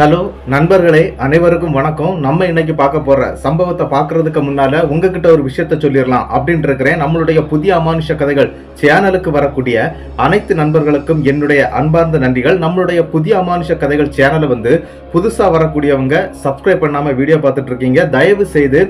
Hello நண்பர்களே அனைவருக்கும் வணக்கம். நம்ம இன்னைக்கு பார்க்க போற சம்பவத்தை பார்க்கறதுக்கு முன்னால உங்ககிட்ட ஒரு விஷயத்த சொல்லிடலாம் அப்படின்னு இருக்கிறேன் நம்மளுடைய புதிய அமானுஷ கதைகள் சேனலுக்கு வரக்கூடிய அனைத்து நண்பர்களுக்கும் என்னுடைய அன்பார்ந்த நன்றிகள். நம்மளுடைய புதிய அமானுஷ கதைகள் சேனலை வந்து புதுசாக வரக்கூடியவங்க சப்ஸ்கிரைப் பண்ணாமல் வீடியோ பார்த்துட்டு இருக்கீங்க. தயவு செய்து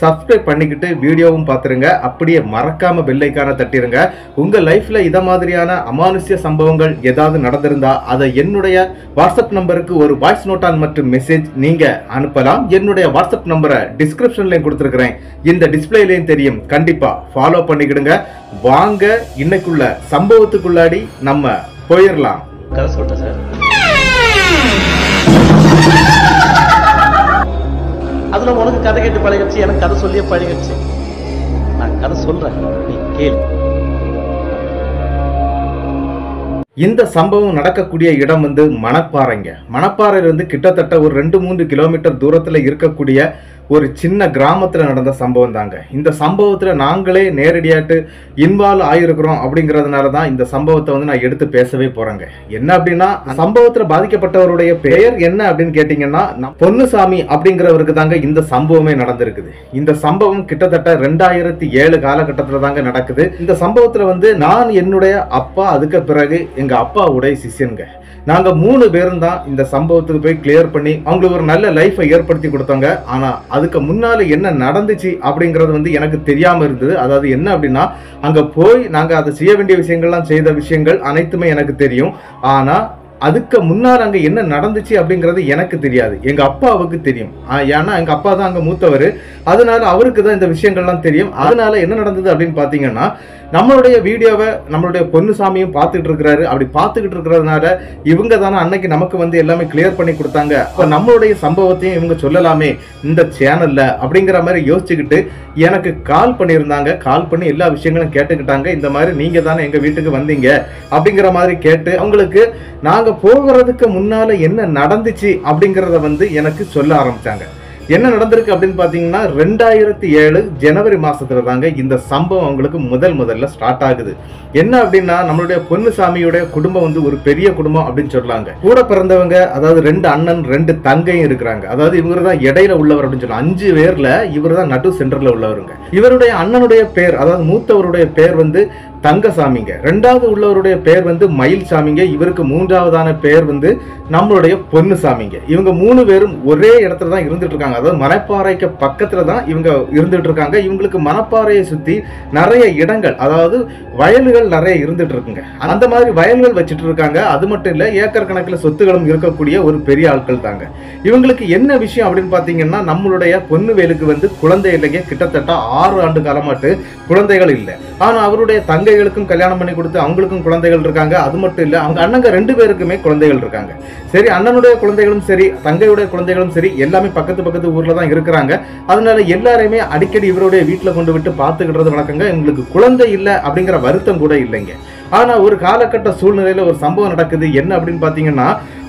சப்ஸ்கிரைப் பண்ணிக்கிட்டு வீடியோவும் பார்த்துருங்க. அப்படியே மறக்காம பெல்லைக்கான தட்டிருங்க. உங்கள் லைஃப்பில் இதை மாதிரியான அமானுஷ்ய சம்பவங்கள் ஏதாவது நடந்திருந்தா அதை என்னுடைய வாட்ஸ்அப் நம்பருக்கு ஒரு வாய்ஸ் நோட்டான் மற்றும் மெசேஜ் நீங்கள் அனுப்பலாம். என்னுடைய வாட்ஸ்அப் நம்பரை டிஸ்கிரிப்ஷன்லேயும் கொடுத்துருக்குறேன். இந்த டிஸ்பிளேலையும் தெரியும். கண்டிப்பாக ஃபாலோ பண்ணிக்கிடுங்க. வாங்க இன்னைக்குள்ள சம்பவத்துக்குள்ளாடி நம்ம போயிடலாம் கதை சொல்லிட்டேன் சார் அதுல உனக்கு கதை கேட்டு பழகிடுச்சு எனக்கு கதை சொல்லியே பழகிடுச்சு. நான் கதை சொல்றேன் நீ கேளு. இந்த சம்பவம் நடக்கக்கூடிய இடம் வந்து மணப்பாறைங்க. மணப்பாறையிலிருந்து கிட்டத்தட்ட ஒரு ரெண்டு மூன்று கிலோமீட்டர் தூரத்துல இருக்கக்கூடிய ஒரு சின்ன கிராமத்தில் நடந்த சம்பவம் தாங்க. இந்த சம்பவத்தில் நாங்களே நேரடியாட்டு இன்வால்வ் ஆயிருக்கிறோம் அப்படிங்கறதுனால தான் இந்த சம்பவத்தை வந்து நான் எடுத்து பேசவே போகிறேங்க என்ன அப்படின்னா சம்பவத்தில் பாதிக்கப்பட்டவருடைய பெயர் என்ன அப்படின்னு கேட்டிங்கன்னா பொன்னுசாமி அப்படிங்கிறவருக்கு தாங்க இந்த சம்பவமே நடந்திருக்குது. இந்த சம்பவம் கிட்டத்தட்ட ரெண்டாயிரத்தி ஏழு காலகட்டத்தில் தாங்க நடக்குது. இந்த சம்பவத்தில் வந்து நான் என்னுடைய அப்பா அதுக்கு பிறகு எங்கள் அப்பாவுடைய சிஷ்யன்க. நாங்கள் மூணு பேரும் தான் இந்த சம்பவத்துக்கு போய் கிளியர் பண்ணி அவங்களுக்கு ஒரு நல்ல லைஃபை ஏற்படுத்தி கொடுத்தாங்க. ஆனால் அதுக்கு முன்னால் என்ன நடந்துச்சு அப்படிங்கிறது வந்து எனக்கு தெரியாமல் இருந்தது. அதாவது என்ன அப்படின்னா அங்கே போய் நாங்கள் அதை செய்ய வேண்டிய விஷயங்கள்லாம் செய்த விஷயங்கள் அனைத்துமே எனக்கு தெரியும். ஆனால் அதுக்கு முன்னார் அங்கே என்ன நடந்துச்சு அப்படிங்கிறது எனக்கு தெரியாது. எங்கள் அப்பாவுக்கு தெரியும். ஏன்னா எங்கள் அப்பா தான் அங்கே மூத்தவர். அதனால அவருக்கு தான் இந்த விஷயங்கள்லாம் தெரியும். அதனால என்ன நடந்தது அப்படின்னு பார்த்தீங்கன்னா நம்மளுடைய வீடியோவை நம்மளுடைய பொன்னுசாமியும் பார்த்துட்டு இருக்கிறாரு. அப்படி பார்த்துக்கிட்டு இருக்கிறதுனால இவங்க தானே அன்னைக்கு நமக்கு வந்து எல்லாமே கிளியர் பண்ணி கொடுத்தாங்க. அப்போ நம்மளுடைய சம்பவத்தையும் இவங்க சொல்லலாமே இந்த சேனலில் அப்படிங்கிற மாதிரி யோசிச்சுக்கிட்டு எனக்கு கால் பண்ணியிருந்தாங்க. கால் பண்ணி எல்லா விஷயங்களும் கேட்டுக்கிட்டாங்க. இந்த மாதிரி நீங்கள் தானே எங்கள் வீட்டுக்கு வந்தீங்க அப்படிங்கிற மாதிரி கேட்டு அவங்களுக்கு நாங்கள் அதை போகிறதுக்கு முன்னால் என்ன நடந்துச்சு அப்படிங்கிறத வந்து எனக்கு சொல்ல ஆரம்பிச்சாங்க. என்ன நடந்திருக்கு அப்படின்னு பார்த்தீங்கன்னா ரெண்டாயிரத்தி ஏழு ஜனவரி மாதத்தில் தாங்க இந்த சம்பவம் அவங்களுக்கு முதல் முதல்ல ஸ்டார்ட் ஆகுது. என்ன அப்படின்னா நம்மளுடைய பொன்னுசாமியுடைய குடும்பம் வந்து ஒரு பெரிய குடும்பம் அப்படின்னு சொல்றாங்க கூட பிறந்தவங்க அதாவது ரெண்டு அண்ணன் ரெண்டு தங்கையும் இருக்கிறாங்க. அதாவது இவங்க தான் இடையில உள்ளவர் அப்படின்னு சொல்லலாம் அஞ்சு பேர்ல இவர் தான் நடு சென்டர்ல உள்ளவருங்க. இவருடைய அண்ணனுடைய பேர் அதாவது மூத்தவருடைய பேர் வந்து தங்கசாமிங்க. ரெண்டாவது உள்ளவருடைய பேர் வந்து மயில் சாமிங்க இவருக்கு மூன்றாவதான பேர் வந்து நம்மளுடைய பொண்ணு சாமிங்க இவங்க மூணு பேரும் ஒரே இடத்துல தான் இருந்துட்டு இருக்காங்க அதாவது மணப்பாறைக்கு பக்கத்துல தான் இவங்க இருந்துட்டு இருக்காங்க இவங்களுக்கு மணப்பாறையை சுத்தி நிறைய இடங்கள் அதாவது வயல்கள் நிறைய இருந்துட்டு இருக்குங்க அந்த மாதிரி வயல்கள் வச்சுட்டு இருக்காங்க அது மட்டும் இல்ல ஏக்கர் கணக்கில் சொத்துகளும் இருக்கக்கூடிய ஒரு பெரிய ஆட்கள் தாங்க. இவங்களுக்கு என்ன விஷயம் அப்படின்னு பார்த்தீங்கன்னா நம்மளுடைய பொன்னுவேலுக்கு வந்து குழந்தை இல்லைங்க. கிட்டத்தட்ட ஆறு ஆண்டு காலமாட்டு குழந்தைகள் இல்லை. ஆனால் அவருடைய குழந்தைகளுக்கும் கல்யாணம் பண்ணி கொடுத்து அவங்களுக்கும் குழந்தைகள் இருக்காங்க. அது மட்டும் இல்லை அவங்க அண்ணங்க ரெண்டு பேருக்குமே குழந்தைகள் இருக்காங்க. சரி அண்ணனுடைய குழந்தைகளும் சரி தங்கையுடைய குழந்தைகளும் சரி எல்லாமே பக்கத்து பக்கத்து ஊரில் தான் இருக்கிறாங்க. அதனால எல்லாருமே அடிக்கடி இவருடைய வீட்டில் கொண்டு விட்டு பார்த்துக்கிட்டது வழக்கங்க. எங்களுக்கு குழந்தை இல்லை அப்படிங்கிற வருத்தம் கூட இல்லைங்க. ஆனால் ஒரு காலகட்ட சூழ்நிலையில் ஒரு சம்பவம் நடக்குது. என்ன அப்படின்னு பார்த்தீங்கன்னா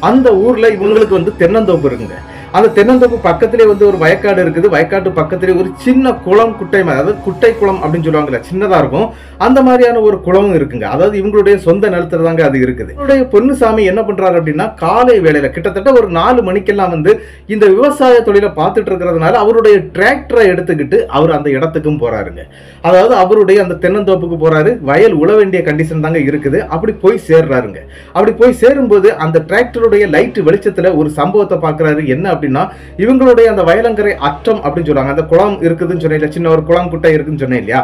அந்த ஊரில் இவங்களுக்கு வந்து தென்னந்தோப்பு இருக்குங்க. அந்த தென்னந்தோப்பு பக்கத்திலே வந்து ஒரு வயக்காடு இருக்குது. வயக்காட்டு பக்கத்திலே ஒரு சின்ன குளம் குட்டை மாதிரி அதாவது குட்டை குளம் அப்படின்னு சொல்லுவாங்கல்ல சின்னதா இருக்கும். அந்த மாதிரியான ஒரு குளமும் இருக்குங்க. அதாவது இவங்களுடைய சொந்த நிலத்துல தாங்க அது இருக்குது. இவருடைய பொன்னுசாமி என்ன பண்றாரு அப்படின்னா காலை வேலையில கிட்டத்தட்ட ஒரு நாலு மணிக்கெல்லாம் வந்து இந்த விவசாய தொழிலை பார்த்துட்டு இருக்கிறதுனால அவருடைய டிராக்டரை எடுத்துக்கிட்டு அவர் அந்த இடத்துக்கும் போறாருங்க. அதாவது அவருடைய அந்த தென்னந்தோப்புக்கு போறாரு. வயல் உழ வேண்டிய கண்டிஷன் தாங்க இருக்குது. அப்படி போய் சேர்றாருங்க. அப்படி போய் சேரும்போது அந்த டிராக்டருடைய லைட் வெளிச்சத்துல ஒரு சம்பவத்தை பார்க்குறாரு. என்ன அப்படின்னா இவங்களுடைய அந்த வயலங்கரை அற்றம் அப்படின்னு சொல்றாங்க அந்த குளம் இருக்குதுன்னு சொன்னேன் சின்ன ஒரு குளம் குட்டை இருக்குன்னு சொன்னேன் இல்லையா?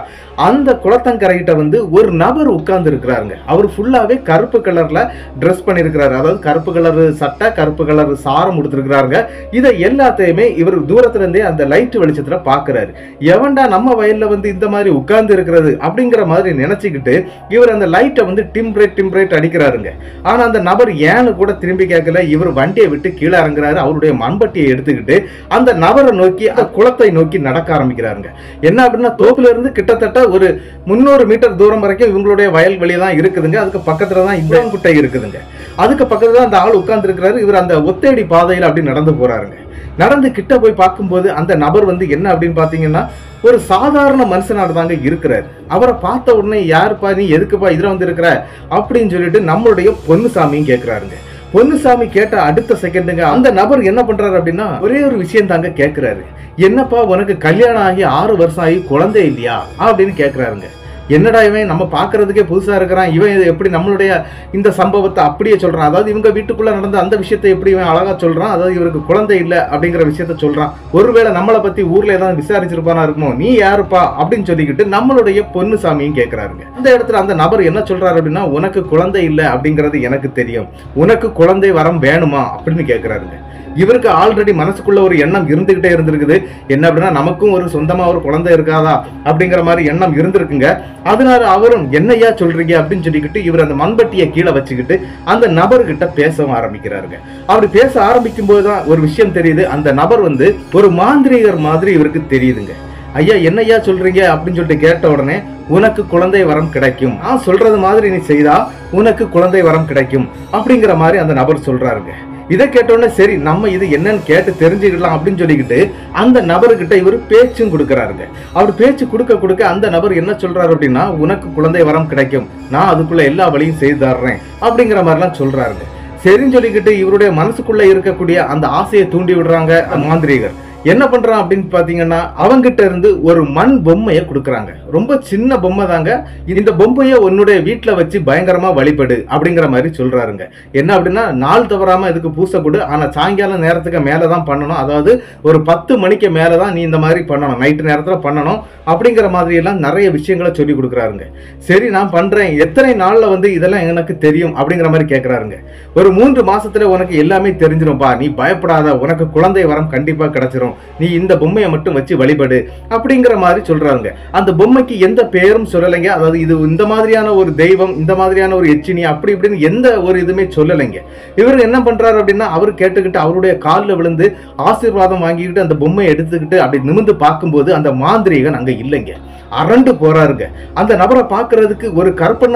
அந்த குளத்தங்கரைகிட்ட வந்து ஒரு நபர் உட்கார்ந்து இருக்கிறாருங்க. அவர் ஃபுல்லாகவே கருப்பு கலரில் ட்ரெஸ் பண்ணியிருக்கிறாரு. அதாவது கருப்பு கலர் சட்டை கருப்பு கலர் சாரம் கொடுத்துருக்கிறாருங்க இதை எல்லாத்தையுமே இவர் தூரத்துலேருந்தே அந்த லைட் வெளிச்சத்தில் பார்க்குறாரு. எவன்டா நம்ம வயலில் வந்து இந்த மாதிரி உட்கார்ந்து இருக்கிறது அப்படிங்கிற மாதிரி நினச்சிக்கிட்டு இவர் அந்த லைட்டை வந்து டிம்ப்ரேட் டிம்ப்ரேட் அடிக்கிறாருங்க. ஆனால் அந்த நபர் ஏன்னு கூட திரும்பி கேட்கல. இவர் வண்டியை விட்டு கீழே இறங்குறாரு. அவருடைய மண்பட்டியை எடுத்துக்கிட்டு அந்த நபரை நோக்கி அந்த குளத்தை நோக்கி நடக்க ஆரம்பிக்கிறாருங்க. என்ன அப்படின்னா தோப்புல இருந்து கிட்டத்தட்ட ஒரு முந்நூறு மீட்டர் தூரம் வரைக்கும் இவங்களுடைய வயல் வெளியே தான் இருக்குதுங்க. அதுக்கு பக்கத்துல தான் இந்த குட்டை இருக்குதுங்க. அதுக்கு பக்கத்துல தான் அந்த ஆள் உட்கார்ந்து இருக்கிறாரு இவர் அந்த ஒத்தேடி பாதையில அப்படி நடந்து போறாருங்க. நடந்து கிட்ட போய் பார்க்கும்போது அந்த நபர் வந்து என்ன அப்படின்னு பாத்தீங்கன்னா ஒரு சாதாரண மனுஷனாக தாங்க இருக்கிறார். அவரை பார்த்த உடனே யாருப்பா நீ? எதுக்குப்பா இதுல வந்து இருக்கிற அப்படின்னு சொல்லிட்டு நம்மளுடைய பொன்னுசாமியும் கேட்கிறாருங்க பொன்னுசாமி கேட்ட அடுத்த செகண்டுங்க அந்த நபர் என்ன பண்றாரு அப்படின்னா ஒரே ஒரு விஷயம் தாங்க கேட்கிறாரு என்னப்பா உனக்கு கல்யாணம் ஆகி ஆறு வருஷம் ஆகி குழந்தை இல்லையா? அப்படின்னு கேட்கிறாருங்க என்னடா இவன் நம்ம பார்க்கறதுக்கே புதுசாக இருக்கிறான் இவன் இது எப்படி நம்மளுடைய இந்த சம்பவத்தை அப்படியே சொல்கிறான் அதாவது இவங்க வீட்டுக்குள்ளே நடந்த அந்த விஷயத்தை எப்படி இவன் அழகாக சொல்கிறான் அதாவது இவருக்கு குழந்தை இல்லை அப்படிங்கிற விஷயத்த சொல்கிறான் ஒருவேளை நம்மளை பற்றி ஊரில் ஏதாவது விசாரிச்சிருப்பானா இருக்குமோ? நீ யாருப்பா? அப்படின்னு சொல்லிக்கிட்டு நம்மளுடைய பொன்னுசாமியும் கேட்குறாருங்க அந்த இடத்துல அந்த நபர் என்ன சொல்கிறாரு அப்படின்னா உனக்கு குழந்தை இல்லை அப்படிங்கிறது எனக்கு தெரியும். உனக்கு குழந்தை வரம் வேணுமா? அப்படின்னு கேட்குறாருங்க இவருக்கு ஆல்ரெடி மனசுக்குள்ள ஒரு எண்ணம் இருந்துகிட்டே இருந்திருக்குது. என்ன அப்படின்னா நமக்கும் ஒரு சொந்தமா ஒரு குழந்தை இருக்காதா அப்படிங்கிற மாதிரி எண்ணம் இருந்திருக்குங்க. அதனால அவரும் என்னையா சொல்றீங்க? அப்படின்னு சொல்லிக்கிட்டு இவர் அந்த மண்பட்டியை கீழே வச்சுக்கிட்டு அந்த நபர்கிட்ட பேசவும் ஆரம்பிக்கிறாருங்க. அப்படி பேச ஆரம்பிக்கும் போதுதான் ஒரு விஷயம் தெரியுது. அந்த நபர் வந்து ஒரு மாந்திரிகர் மாதிரி இவருக்கு தெரியுதுங்க. ஐயா என்னையா சொல்றீங்க? அப்படின்னு சொல்லிட்டு கேட்ட உடனே உனக்கு குழந்தை வரம் கிடைக்கும். நான் சொல்றது மாதிரி நீ செய்தா உனக்கு குழந்தை வரம் கிடைக்கும். அப்படிங்கிற மாதிரி அந்த நபர் சொல்றாருங்க. இதை கேட்டோடனே சரி நம்ம இது என்னன்னு கேட்டு தெரிஞ்சுக்கலாம் அப்படின்னு சொல்லிக்கிட்டு அந்த நபர்கிட்ட இவர் பேச்சும் கொடுக்குறாருங்க. அவர் பேச்சு கொடுக்க கொடுக்க அந்த நபர் என்ன சொல்றாரு அப்படின்னா உனக்கு குழந்தை வரம் கிடைக்கும். நான் அதுக்குள்ள எல்லா வழியும் செய்து தர்றேன். அப்படிங்கிற மாதிரிலாம் சொல்றாருங்க. சரின்னு சொல்லிக்கிட்டு இவருடைய மனசுக்குள்ள இருக்கக்கூடிய அந்த ஆசையை தூண்டி விடுறாங்க அந்த மாந்திரீகர். என்ன பண்ணுறான் அப்படின்னு பார்த்தீங்கன்னா அவங்ககிட்ட இருந்து ஒரு மண் பொம்மையை கொடுக்குறாங்க. ரொம்ப சின்ன பொம்மை தாங்க. இந்த பொம்மையை உன்னுடைய வீட்டில் வச்சு பயங்கரமாக வழிபடு அப்படிங்கிற மாதிரி சொல்கிறாருங்க என்ன அப்படின்னா நாள் தவறாம இதுக்கு பூசை கொடு ஆனால் சாயங்காலம் நேரத்துக்கு மேலே தான் பண்ணணும். அதாவது ஒரு பத்து மணிக்கு மேலே தான் நீ இந்த மாதிரி பண்ணணும் நைட்டு நேரத்தில் பண்ணணும் அப்படிங்கிற மாதிரியெல்லாம் நிறைய விஷயங்களை சொல்லி கொடுக்குறாருங்க. சரி நான் பண்ணுறேன் எத்தனை நாளில் வந்து இதெல்லாம் எனக்கு தெரியும் அப்படிங்கிற மாதிரி கேட்கறாருங்க ஒரு மூன்று மாதத்தில் உனக்கு எல்லாமே தெரிஞ்சிடும்பா நீ பயப்படாத. உனக்கு குழந்தை வரம் கண்டிப்பாக கிடச்சிரும். நீ இந்த பொம்மையை மட்டும் வச்சு வழிபடு அப்படிங்கிற மாதிரி சொல்றாங்க. அந்த பொம்மைக்கு எந்த பெயரும் சொல்லலைங்க. அதாவது இது இந்த மாதிரியான ஒரு தெய்வம் இந்த மாதிரியான ஒரு எச்சினி அப்படி இப்படின்னு எந்த ஒரு இதுவுமே சொல்லலைங்க. இவர் என்ன பண்றாரு அப்படின்னா அவர் கேட்டுக்கிட்டு அவருடைய காலில் விழுந்து ஆசீர்வாதம் வாங்கிக்கிட்டு அந்த பொம்மையை எடுத்துக்கிட்டு அப்படி நிமிந்து பார்க்கும்போது அந்த மாந்திரிகன் அங்க இல்லைங்க. அரண்டு போறாருங்க. அந்த நபரை பார்க்கறதுக்கு ஒரு கற்பண்ண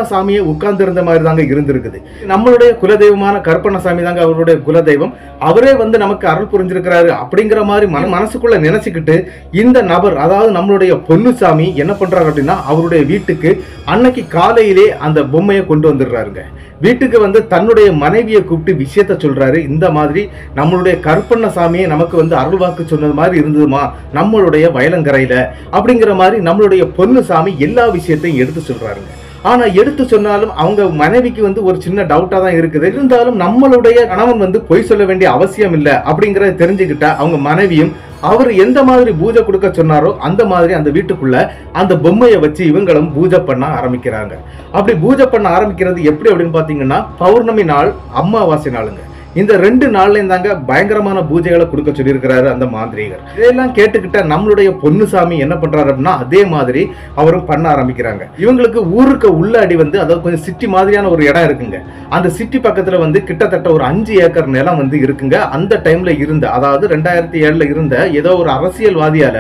உட்கார்ந்து இருந்த மாதிரி தாங்க இருந்திருக்குது. நம்மளுடைய குலதெய்வமான கருப்பண்ணசாமி தாங்க அவருடைய குலதெய்வம். அவரே வந்து நமக்கு அருள் புரிஞ்சிருக்கிறாரு அப்படிங்கிற மாதிரி மன மனசுக்குள்ள நினைச்சுக்கிட்டு இந்த நபர் அதாவது நம்மளுடைய பொன்னுசாமி என்ன பண்றாரு அப்படின்னா அவருடைய வீட்டுக்கு அன்னைக்கு காலையிலே அந்த பொம்மையை கொண்டு வந்துடுறாருங்க. வீட்டுக்கு வந்து தன்னுடைய மனைவியை கூப்பிட்டு விஷயத்த சொல்றாரு. இந்த மாதிரி நம்மளுடைய கருப்பண்ணசாமியை நமக்கு வந்து அருள்வாக்கு சொன்னது மாதிரி இருந்ததுமா? நம்மளுடைய வயலங்கரையில. அப்படிங்கிற மாதிரி நம்மளுடைய பொன்னுசாமி எல்லா விஷயத்தையும் எடுத்து சொல்றாருங்க. ஆனால் எடுத்து சொன்னாலும் அவங்க மனைவிக்கு வந்து ஒரு சின்ன டவுட்டாக தான் இருக்குது. இருந்தாலும் நம்மளுடைய கணவன் வந்து பொய் சொல்ல வேண்டிய அவசியம் இல்லை அப்படிங்கிறத தெரிஞ்சுக்கிட்ட அவங்க மனைவியும் அவர் எந்த மாதிரி பூஜை கொடுக்க சொன்னாரோ அந்த மாதிரி அந்த வீட்டுக்குள்ள அந்த பொம்மையை வச்சு இவங்களும் பூஜை பண்ண ஆரம்பிக்கிறாங்க. அப்படி பூஜை பண்ண ஆரம்பிக்கிறது எப்படி அப்படின்னு பார்த்தீங்கன்னா பௌர்ணமி நாள் அமாவாசை நாளுங்க. இந்த ரெண்டு நாள்லயும் தாங்க பயங்கரமான பூஜைகளை கொடுக்க சொல்லியிருக்கிறாரு அந்த மாந்திரீகர். இதெல்லாம் கேட்டுக்கிட்ட நம்மளுடைய பொன்னுசாமி என்ன பண்றாரு அப்படின்னா அதே மாதிரி அவரும் பண்ண ஆரம்பிக்கிறாங்க. இவங்களுக்கு ஊருக்கு உள்ள அடி வந்து அதாவது கொஞ்சம் சிட்டி மாதிரியான ஒரு இடம் இருக்குங்க. அந்த சிட்டி பக்கத்துல வந்து கிட்டத்தட்ட ஒரு அஞ்சு ஏக்கர் நிலம் வந்து இருக்குங்க. அந்த டைம்ல இருந்த அதாவது ரெண்டாயிரத்தி ஏழுல இருந்த ஏதோ ஒரு அரசியல்வாதியால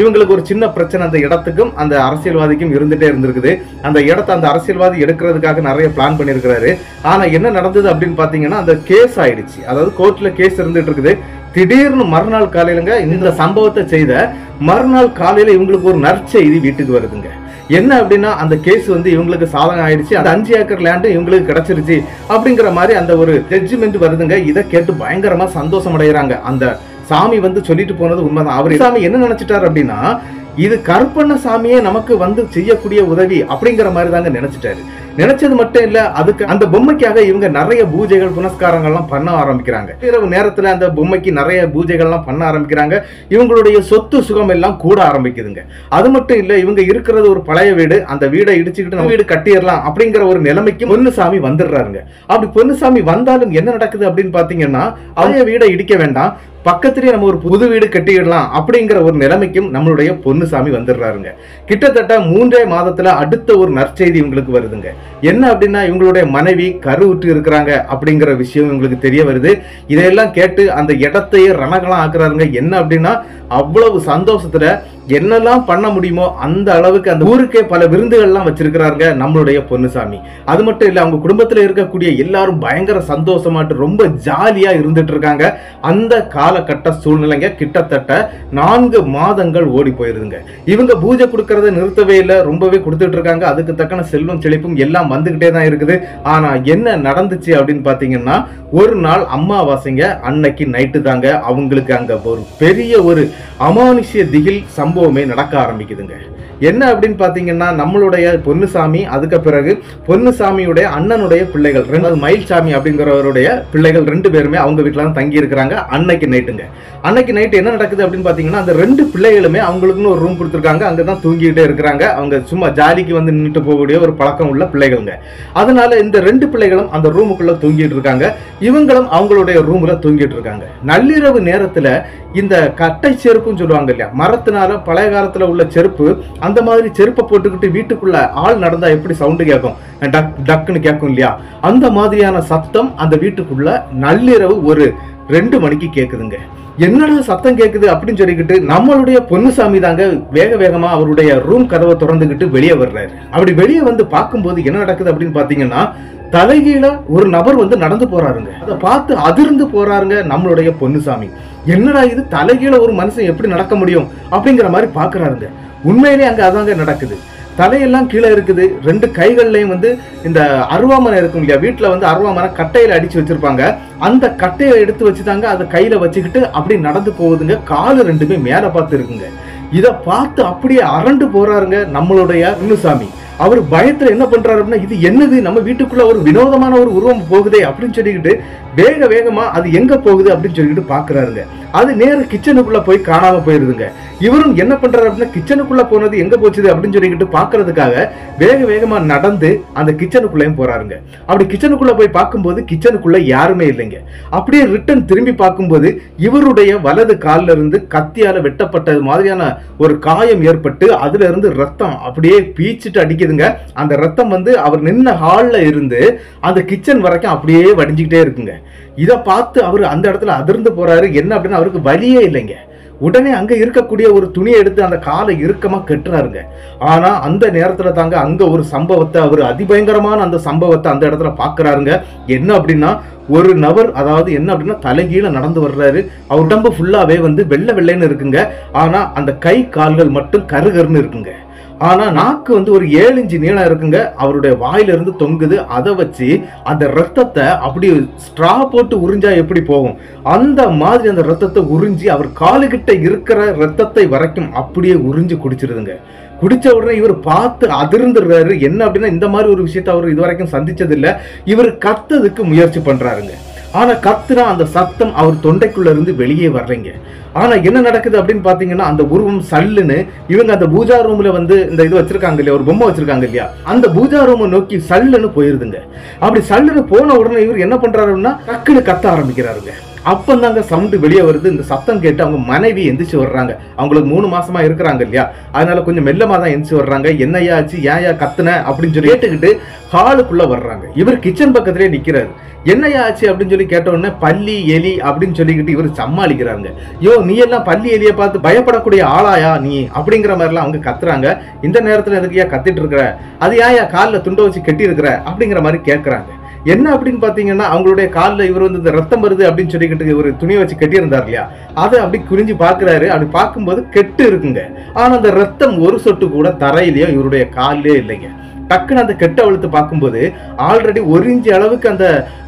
இவங்களுக்கு ஒரு சின்ன பிரச்சனை அந்த இடத்துக்கும் அந்த அரசியல்வாதிக்கும் இருந்துட்டே இருந்திருக்குது. அந்த இடத்த அந்த அரசியல்வாதி எடுக்கிறதுக்காக நிறைய பிளான் பண்ணியிருக்கிறாரு. ஆனா என்ன நடந்தது அப்படின்னு பாத்தீங்கன்னா அந்த கேஸ் ஆயிடுச்சு. அதாவது கோர்ட்ல கேஸ் இருந்துட்டு இருக்குது. திடீர்னு மறுநாள் காலையிலங்க இந்த சம்பவத்தை செய்த மறுநாள் காலையில இவங்களுக்கு ஒரு நற்செய்தி வீட்டுக்கு வருதுங்க. என்ன அப்படின்னா அந்த கேஸ் வந்து இவங்களுக்கு சாதகம் ஆயிடுச்சு. அந்த அஞ்சு ஏக்கர் லேண்டு இவங்களுக்கு கிடைச்சிருச்சு அப்படிங்கிற மாதிரி அந்த ஒரு ஜட்ஜ்மெண்ட் வருதுங்க. இதை கேட்டு பயங்கரமா சந்தோஷம் அடைகிறாங்க அந்த சாமி வந்து சொல்லிட்டு போனது உண்மைதான். அவர் சாமி என்ன நினைச்சிட்டாரு அப்படின்னா இது கருப்பண்ண சாமியே நமக்கு வந்து செய்யக்கூடிய உதவி அப்படிங்கிற மாதிரி தாங்க நினைச்சிட்டாரு. நினைச்சது மட்டும் இல்ல அதுக்கு அந்த பொம்மைக்காக இவங்க நிறைய பூஜைகள் புனஸ்காரங்கள்லாம் பண்ண ஆரம்பிக்கிறாங்க. இரவு நேரத்துல அந்த பொம்மைக்கு நிறைய பூஜைகள்லாம் பண்ண ஆரம்பிக்கிறாங்க. இவங்களுடைய சொத்து சுகம் எல்லாம் கூட ஆரம்பிக்குதுங்க. அது மட்டும் இல்ல இவங்க இருக்கிறது ஒரு பழைய வீடு அந்த வீடை இடிச்சுக்கிட்டு நம்ம வீடு கட்டிடலாம் அப்படிங்கிற ஒரு நிலைமைக்கு பொன்னுசாமி வந்துடுறாருங்க. அப்படி பொன்னுசாமி வந்தாலும் என்ன நடக்குது அப்படின்னு பாத்தீங்கன்னா அவங்க வீடை இடிக்க வேண்டாம் பக்கத்திலேயே நம்ம ஒரு புது வீடு கட்டிடலாம் அப்படிங்கிற ஒரு நிலைமைக்கும் நம்மளுடைய பொன்னுசாமி வந்துடுறாருங்க. கிட்டத்தட்ட மூன்றே மாதத்துல அடுத்த ஒரு நற்செய்தி இவங்களுக்கு வருதுங்க. என்ன அப்படின்னா இவங்களுடைய மனைவி கருவுற்று இருக்கிறாங்க அப்படிங்கிற விஷயம் இவங்களுக்கு தெரிய வருது. இதையெல்லாம் கேட்டு அந்த இடத்தையே ரணகலம் ஆக்குறாருங்க. என்ன அப்படின்னா அவ்வளவு சந்தோஷத்துல என்னெல்லாம் பண்ண முடியுமோ அந்த அளவுக்கு அந்த ஊருக்கே பல விருந்துகள்லாம் வச்சிருக்கிறாங்க நம்மளுடைய பொன்னுசாமி. அது மட்டும் இல்லை அவங்க குடும்பத்துல இருக்கக்கூடிய எல்லாரும் பயங்கர சந்தோஷமாட்டு ரொம்ப ஜாலியா இருந்துட்டு இருக்காங்க அந்த காலகட்ட சூழ்நிலைங்க கிட்டத்தட்ட நான்கு மாதங்கள் ஓடி போயிருதுங்க. இவங்க பூஜை கொடுக்கறத நிறுத்தவே இல்லை ரொம்பவே கொடுத்துட்டு இருக்காங்க அதுக்கு தக்கன செல்வம் செழிப்பும் எல்லாம் வந்துகிட்டே தான் இருக்குது. ஆனா என்ன நடந்துச்சு அப்படின்னு பார்த்தீங்கன்னா ஒரு நாள் அம்மாவாசைங்க அன்னைக்கு நைட்டு தாங்க அவங்களுக்கு அங்க ஒரு பெரிய ஒரு அமானுஷ்ய திகில் சம்பவமே நடக்க ஆரம்பிக்குதுங்க. என்ன அப்படின்னு பார்த்தீங்கன்னா நம்மளுடைய பொன்னுசாமி அதுக்கு பிறகு பொன்னுசாமியுடைய அண்ணனுடைய பிள்ளைகள் ரெண்டாவது மயில்சாமி அப்படிங்கிறவருடைய பிள்ளைகள் ரெண்டு பேருமே அவங்க வீட்டில் தான் தங்கி இருக்கிறாங்க அன்னைக்கு நைட்டுங்க. அன்னைக்கு நைட்டு என்ன நடக்குது அப்படின்னு பார்த்தீங்கன்னா அந்த ரெண்டு பிள்ளைகளுமே அவங்களுக்குன்னு ஒரு ரூம் கொடுத்துருக்காங்க. அங்கே தான் தூங்கிக்கிட்டே இருக்கிறாங்க. அவங்க சும்மா ஜாலிக்கு வந்து நின்றுட்டு போகக்கூடிய ஒரு பழக்கம் உள்ள பிள்ளைகளுங்க. அதனால இந்த ரெண்டு பிள்ளைகளும் அந்த ரூமுக்குள்ளே தூங்கிட்டு இருக்காங்க. இவங்களும் அவங்களுடைய ரூமில் தூங்கிட்டு இருக்காங்க. நள்ளிரவு நேரத்தில் இந்த கட்டை செருப்புன்னு சொல்லுவாங்க இல்லையா? மரத்தினால பழைய காலத்தில் உள்ள செருப்பு அந்த மாதிரி செருப்பை போட்டுக்கிட்டு வீட்டுக்குள்ள ஆள் நடந்தா எப்படி சவுண்டு கேட்கும் டக் டக்குன்னு கேட்கும் இல்லையா? அந்த மாதிரியான சத்தம் அந்த வீட்டுக்குள்ள நள்ளிரவு ஒரு ரெண்டு மணிக்கு கேக்குதுங்க. என்னடா சத்தம் கேட்குது அப்படின்னு சொல்லிக்கிட்டு நம்மளுடைய பொன்னுசாமி தாங்க வேக வேகமா அவருடைய ரூம் கதவை திறந்துக்கிட்டு வெளியே வர்றாரு. அப்படி வெளியே வந்து பார்க்கும்போது என்ன நடக்குது அப்படின்னு பாத்தீங்கன்னா தலைகீழ ஒரு நபர் வந்து நடந்து போறாருங்க. அதை பார்த்து அதிர்ந்து போறாருங்க நம்மளுடைய பொன்னுசாமி. என்னடா இது? தலைகீழ ஒரு மனுஷன் எப்படி நடக்க முடியும்? அப்படிங்கிற மாதிரி பார்க்குறாருங்க. உண்மையிலே அங்கே அதாங்க நடக்குது. தலையெல்லாம் கீழே இருக்குது. ரெண்டு கைகள்லையும் வந்து இந்த அருவாமனை இருக்கும் இல்லையா? வீட்டில் வந்து அருவாமனை கட்டையில் அடித்து வச்சுருப்பாங்க. அந்த கட்டையை எடுத்து வச்சுதாங்க அதை கையில் வச்சுக்கிட்டு அப்படி நடந்து போகுதுங்க. காலு ரெண்டுமே மேலே பார்த்து இருக்குங்க. பார்த்து அப்படியே அரண்டு போகிறாருங்க நம்மளுடைய இன்னுசாமி அவர் பயத்துல என்ன பண்றாரு அப்படின்னா இது என்னது? நம்ம வீட்டுக்குள்ள ஒரு வினோதமான ஒரு உருவம் போகுதே அப்படின்னு சொல்லிக்கிட்டு வேக வேகமா அது எங்க போகுது அப்படின்னு சொல்லிக்கிட்டு பாக்குறாருங்க. அது நேர கிச்சனுக்குள்ள போய் காணாம போயிருதுங்க. இவரும் என்ன பண்றாரு அப்படின்னா கிச்சனுக்குள்ள போனது எங்க போச்சுது அப்படின்னு சொல்லிக்கிட்டு பாக்குறதுக்காக வேக வேகமா நடந்து அந்த கிச்சனுக்குள்ளேயும் போறாருங்க. அப்படி கிச்சனுக்குள்ள போய் பார்க்கும்போது கிச்சனுக்குள்ள யாருமே இல்லைங்க. அப்படியே ரிட்டன் திரும்பி பார்க்கும்போது இவருடைய வலது கால்ல இருந்து கத்தியால வெட்டப்பட்டது மாதிரியான ஒரு காயம் ஏற்பட்டு அதுல இருந்து ரத்தம் அப்படியே பீச்சிட்டு அடிக்குதுங்க அந்த ரத்தம் வந்து அவர் நின்ன ஹாலில் இருந்து அந்த கிச்சன் வரைக்கும் அப்படியே வடிஞ்சுக்கிட்டே இருக்குங்க. இதை பார்த்து அவர் அந்த இடத்துல அதிர்ந்து போகிறாரு என்ன அப்படின்னு அவருக்கு வழியே இல்லைங்க. உடனே அங்கே இருக்கக்கூடிய ஒரு துணியை எடுத்து அந்த காலை இறுக்கமாக கட்டுறாருங்க. ஆனால் அந்த நேரத்தில் தாங்க அங்கே ஒரு சம்பவத்தை அவர் அதிபயங்கரமான அந்த சம்பவத்தை அந்த இடத்துல பார்க்குறாருங்க. என்ன அப்படின்னா ஒரு நபர் அதாவது என்ன அப்படின்னா தலைகீழ நடந்து வர்றாரு. அவர் உடம்பு ஃபுல்லாகவே வந்து வெள்ளை வெள்ளைன்னு இருக்குங்க. ஆனால் அந்த கை கால்கள் மட்டும் கருகருன்னு இருக்குங்க. ஆனா நாக்கு வந்து ஒரு ஏழு இன்ச்சு நீளம் இருக்குங்க. அவருடைய வாயிலிருந்து தொங்குது. அதை வச்சு அந்த ரத்தத்தை அப்படி ஸ்ட்ரா போட்டு உறிஞ்சா எப்படி போகும்? அந்த மாதிரி அந்த ரத்தத்தை உறிஞ்சி அவர் காலுகிட்ட இருக்கிற ரத்தத்தை வரைக்கும் அப்படியே உறிஞ்சு குடிச்சிருதுங்க. குடிச்ச உடனே இவர் பார்த்து அதிர்ந்துடுறாரு. என்ன அப்படின்னா இந்த மாதிரி ஒரு விஷயத்த அவர் இது வரைக்கும் சந்திச்சதில்லை. இவர் கத்ததுக்கு முயற்சி பண்றாருங்க. ஆனா கத்துனா அந்த சத்தம் அவர் தொண்டைக்குள்ள இருந்து வெளியே வர்றீங்க ஆனா என்ன நடக்குது அப்படின்னு பாத்தீங்கன்னா அந்த உருவம் சல்லுன்னு இவங்க அந்த பூஜா ரூம்ல வந்து இந்த இது வச்சிருக்காங்க இல்லையா ஒரு பொம்மை வச்சிருக்காங்க இல்லையா அந்த பூஜா ரூமை நோக்கி சல்லுன்னு போயிருதுங்க. அப்படி சல்லுன்னு போன உடனே இவர் என்ன பண்றாருன்னா டக்குன்னு கத்த ஆரம்பிக்கிறாருங்க. அப்போ தாங்க சவுண்டு வெளியே வருது. இந்த சத்தம் கேட்டு அவங்க மனைவி எந்திரிச்சு வர்றாங்க. அவங்களுக்கு மூணு மாசமா இருக்கிறாங்க இல்லையா அதனால கொஞ்சம் மெல்லமாக தான் எந்திரிச்சு வர்றாங்க. என்னையா ஆச்சு ஏன் ஏன் கத்துன அப்படின்னு சொல்லி கேட்டுக்கிட்டு ஹாலுக்குள்ள வர்றாங்க. இவர் கிச்சன் பக்கத்திலே நிற்கிறாரு என்னையாச்சு அப்படின்னு சொல்லி கேட்ட உடனே எலி அப்படின்னு சொல்லிக்கிட்டு இவர் சமாளிக்கிறாங்க யோ நீ எல்லாம் பள்ளி எலியை பார்த்து பயப்படக்கூடிய ஆளாயா நீ? அப்படிங்கிற மாதிரிலாம் அவங்க கத்துறாங்க. இந்த நேரத்தில் எதுக்குயா கத்திட்டு இருக்கிற அது ஏன்யா காலில் துண்டை வச்சு கெட்டி இருக்கிற அப்படிங்கிற மாதிரி கேட்குறாங்க என்ன அப்படின்னு பார்த்தீங்கன்னா அவங்களுடைய காலில் இவர் வந்து இந்த ரத்தம் வருது அப்படின்னு சொல்லிக்கிட்டு ஒரு துணியை வச்சு கட்டியிருந்தார் இல்லையா? அதை அப்படி குறிஞ்சு பார்க்கறாரு அப்படி பார்க்கும்போது கெட்டு இருக்குங்க. ஆனால் அந்த ரத்தம் ஒரு சொட்டு கூட தரையிலையும் இவருடைய காலிலே இல்லைங்க. டக்குன்னு அந்த கெட்ட அழுத்து பார்க்கும்போது ஆல்ரெடி ஒரு இன்ச்சு அளவுக்கு அந்த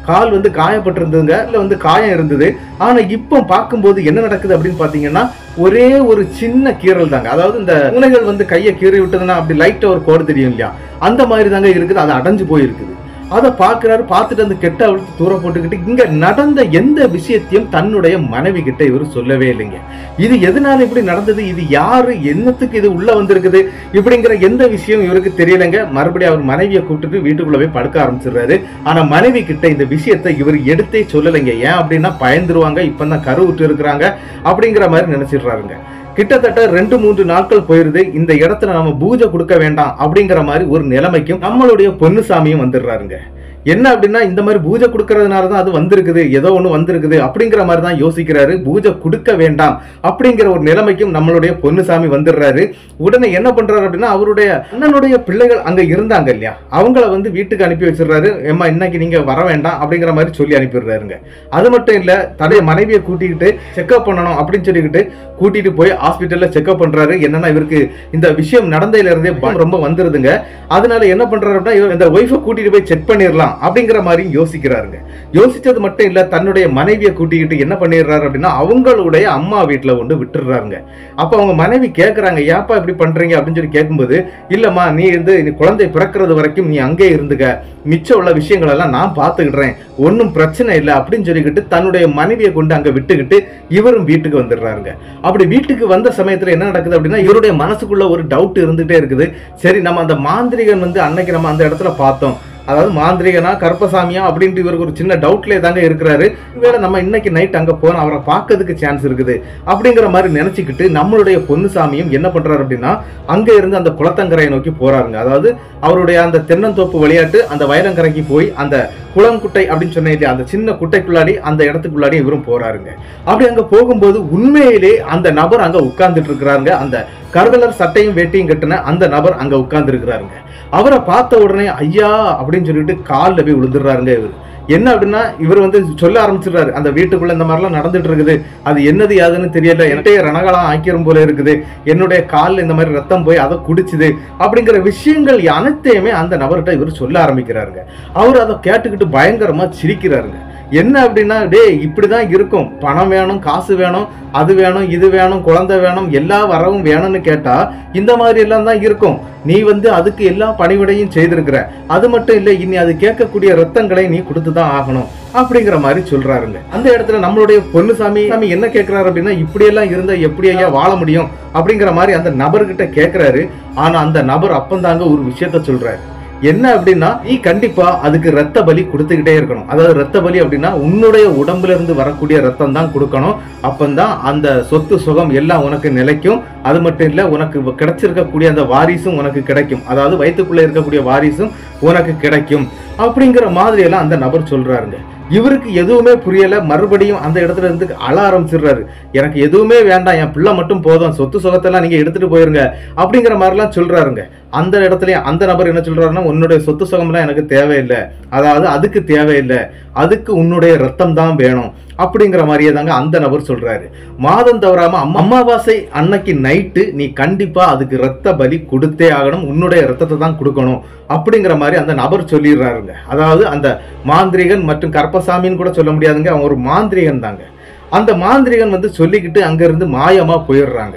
கால் வந்து காயப்பட்டிருந்ததுங்க இல்லை வந்து காயம் இருந்தது. ஆனால் இப்போ பார்க்கும்போது என்ன நடக்குது அப்படின்னு பார்த்தீங்கன்னா ஒரே ஒரு சின்ன கீறல் தாங்க. அதாவது இந்த முனைகள் வந்து கையை கீறி விட்டதுன்னா அப்படி லைட்டாக ஒரு கோடு தெரியும் இல்லையா? அந்த மாதிரி தாங்க இருக்குது. அது அடைஞ்சு போயிருக்குது. அதை பார்க்குறாரு பார்த்துட்டு அந்த கெட்ட அழுத்து தூரம் போட்டுக்கிட்டு இங்க நடந்த எந்த விஷயத்தையும் தன்னுடைய மனைவி கிட்ட இவர் சொல்லவே இல்லைங்க. இது எதனால இப்படி நடந்தது? இது யாரு? என்னத்துக்கு இது உள்ள வந்திருக்குது? இப்படிங்கிற எந்த விஷயம் இவருக்கு தெரியலைங்க. மறுபடியும் அவர் மனைவியை கூப்பிட்டுட்டு வீட்டுக்குள்ளவே போய் படுக்க ஆரம்பிச்சிடுறாரு. ஆனா மனைவி கிட்ட இந்த விஷயத்தை இவர் எடுத்தே சொல்லலைங்க. ஏன் அப்படின்னா பயந்துருவாங்க. இப்பதான் கருவுட்டு இருக்கிறாங்க. அப்படிங்கிற மாதிரி நினைச்சிடுறாருங்க. கிட்டத்தட்ட ரெண்டு மூன்று நாட்கள் போயிருது. இந்த இடத்துல நம்ம பூஜை கொடுக்க வேண்டாம் அப்படிங்கிற மாதிரி ஒரு நிலைமைக்கும் நம்மளுடைய பொன்னுசாமியும் வந்துடுறாருங்க. என்ன அப்படின்னா இந்த மாதிரி பூஜை கொடுக்கறதுனால தான் அது வந்திருக்குது ஏதோ ஒன்று வந்திருக்குது அப்படிங்கிற மாதிரி தான் யோசிக்கிறாரு. பூஜை கொடுக்க வேண்டாம் அப்படிங்கிற ஒரு நிலைமைக்கும் நம்மளுடைய பொன்னுசாமி வந்துடுறாரு. உடனே என்ன பண்றாரு அப்படின்னா அவருடைய அண்ணனுடைய பிள்ளைகள் அங்க இருந்தாங்க இல்லையா? அவங்கள வந்து வீட்டுக்கு அனுப்பி வச்சிடுறாரு. ஏம்மா இன்னைக்கு நீங்க வர வேண்டாம் அப்படிங்கிற மாதிரி சொல்லி அனுப்பிடுறாருங்க. அது மட்டும் இல்ல தடைய மனைவியை கூட்டிக்கிட்டு செக்அப் பண்ணணும் அப்படின்னு சொல்லிக்கிட்டு கூட்டிட்டு போய் ஹாஸ்பிட்டல்ல செக்அப் பண்றாரு. என்னன்னா இவருக்கு இந்த விஷயம் நடந்ததுல இருந்தே ரொம்ப வந்துருதுங்க. அதனால என்ன பண்றாரு அப்படின்னா இவர் இந்த ஒய்ஃபை கூட்டிட்டு போய் செக் பண்ணிடலாம். அப்படிங்கிற மாதிரி யோசிக்கிறாருங்க. யோசிச்சது மட்டும் இல்ல தன்னுடைய மனைவியை கூட்டிக்கிட்டு என்ன பண்ணிடுறாரு அப்படின்னா அவங்களுடைய அம்மா வீட்டுல கொண்டு விட்டுடுறாருங்க. அப்ப அவங்க மனைவி கேட்குறாங்க ஏப்பா இப்படி பண்றீங்க? அப்படின்னு சொல்லி கேட்கும்போது இல்லம்மா நீ வந்து நீ குழந்தை பிறக்கிறது வரைக்கும் நீ அங்கே இருந்துக்க. மிச்சம் உள்ள விஷயங்கள் எல்லாம் நான் பார்த்துக்கிடுறேன். ஒன்றும் பிரச்சனை இல்லை அப்படின்னு சொல்லிக்கிட்டு தன்னுடைய மனைவியை கொண்டு அங்கே விட்டுக்கிட்டு இவரும் வீட்டுக்கு வந்துடுறாருங்க. அப்படி வீட்டுக்கு வந்த சமயத்தில் என்ன நடக்குது அப்படின்னா இவருடைய மனசுக்குள்ள ஒரு டவுட் இருந்துகிட்டே இருக்குது. சரி நம்ம அந்த மாந்திரிகன் வந்து அன்னைக்கு நம்ம அந்த இடத்துல பார்த்தோம். அதாவது மாந்திரிகனா கருப்பசாமியா அப்படின்ட்டு இவருக்கு ஒரு சின்ன டவுட்லேயே தாங்க இருக்கிறாரு. வேலை நம்ம இன்னைக்கு நைட் அங்கே போன அவரை பார்க்கறதுக்கு சான்ஸ் இருக்குது. அப்படிங்கிற மாதிரி நினச்சிக்கிட்டு நம்மளுடைய பொன்னுசாமியும் என்ன பண்ணுறாரு அப்படின்னா அங்கே இருந்து அந்த குளத்தங்கரையை நோக்கி போகிறாருங்க அதாவது அவருடைய அந்த தென்னந்தோப்பு விளையாட்டு அந்த வைரங்கரைக்கு போய் அந்த குளங்குட்டை அப்படின்னு சொன்ன அந்த சின்ன குட்டைக்குள்ளாடி அந்த இடத்துக்குள்ளாடி இவரும் போகிறாருங்க அப்படி அங்கே போகும்போது உண்மையிலே அந்த நபர் அங்கே உட்கார்ந்துட்டு இருக்கிறாருங்க. அந்த கருகலர் சட்டையும் வேட்டியும் கட்டின அந்த நபர் அங்க உட்கார்ந்து இருக்கிறாருங்க அவரை பார்த்த உடனே ஐயா! அப்படின்னு சொல்லிட்டு காலில் போய் விழுந்துடுறாருங்க இவர். என்ன அப்படின்னா இவர் வந்து சொல்ல ஆரம்பிச்சிடுறாரு. அந்த வீட்டுக்குள்ள இந்த மாதிரிலாம் நடந்துட்டு இருக்குது. அது என்னது யாதுன்னு தெரியல. என்னுடைய ரணகாலம் ஆக்கிரும் போல இருக்குது. என்னுடைய காலில் இந்த மாதிரி ரத்தம் போய் அதை குடிச்சுது. அப்படிங்கிற விஷயங்கள் அனைத்தையுமே அந்த நபர்கிட்ட இவர் சொல்ல ஆரம்பிக்கிறாருங்க. அவர் அதை கேட்டுக்கிட்டு பயங்கரமா சிரிக்கிறாருங்க. என்ன அப்படின்னா டேய் இப்படிதான் இருக்கும். பணம் வேணும் காசு வேணும் அது வேணும் இது வேணும் குழந்தை வேணும் எல்லா வரவும் வேணும்னு கேட்டால் இந்த மாதிரி எல்லாம் தான் இருக்கும். நீ வந்து அதுக்கு எல்லா பணிவிடையும் செய்திருக்கிற. அது மட்டும் இல்லை இனி அது கேட்கக்கூடிய ரத்தங்களை நீ கொடுத்து தான் ஆகணும் அப்படிங்கிற மாதிரி சொல்றாருங்க. அந்த இடத்துல நம்மளுடைய பொன்னுசாமி சாமி என்ன கேட்கிறாரு அப்படின்னா இப்படியெல்லாம் இருந்தா எப்படி ஐயா வாழ முடியும்? அப்படிங்கிற மாதிரி அந்த நபர்கிட்ட கேட்கிறாரு. ஆனா அந்த நபர் அப்பந்தாங்க ஒரு விஷயத்த சொல்றாரு. என்ன அப்படின்னா நீ கண்டிப்பா அதுக்கு ரத்த பலி கொடுத்துக்கிட்டே இருக்கணும். அதாவது ரத்த பலி அப்படின்னா உன்னுடைய உடம்புல இருந்து வரக்கூடிய ரத்தம் தான் கொடுக்கணும். அப்பந்தான் அந்த சொத்து சுகம் எல்லாம் உனக்கு நிலைக்கும். அது மட்டும் இல்ல உனக்கு கிடைச்சிருக்கக்கூடிய அந்த வாரிசும் உனக்கு கிடைக்கும். அதாவது வயிற்றுக்குள்ள இருக்கக்கூடிய வாரிசும் உனக்கு கிடைக்கும். அப்படிங்கிற மாதிரி எல்லாம் அந்த நபர் சொல்றாருங்க. இவருக்கு எதுவுமே புரியல. மறுபடியும் அந்த இடத்துல இருந்து அழ ஆரம்பிச்சிடுறாரு. எனக்கு எதுவுமே வேண்டாம் என் பிள்ளை மட்டும் போதும். சொத்து சுகத்தெல்லாம் நீங்க எடுத்துட்டு போயிருங்க. அப்படிங்கிற மாதிரிலாம் சொல்றாருங்க. அந்த இடத்துல அந்த நபர் என்ன சொல்றாருன்னா உன்னுடைய சொத்து சுகம்லாம் எனக்கு தேவையில்லை. அதாவது அதுக்கு தேவையில்லை. அதுக்கு உன்னுடைய ரத்தம் தான் வேணும். அப்படிங்கிற மாதிரியே தாங்க அந்த நபர் சொல்றாரு. மாதம் தவறாம அம்மா- அம்மாவாசை அன்னைக்கு நைட்டு நீ கண்டிப்பா அதுக்கு ரத்த பலி கொடுத்தே ஆகணும். உன்னுடைய ரத்தத்தை தான் கொடுக்கணும். அப்படிங்கிற மாதிரி அந்த நபர் சொல்லிடுறாருங்க. அதாவது அந்த மாந்திரிகன் மற்றும் கற்பசாமின்னு கூட சொல்ல முடியாதுங்க. அவன் ஒரு மாந்திரிகன் தாங்க அந்த மாந்திரிகன் வந்து சொல்லிக்கிட்டு அங்கேருந்து மாயமாக போயிடுறாங்க.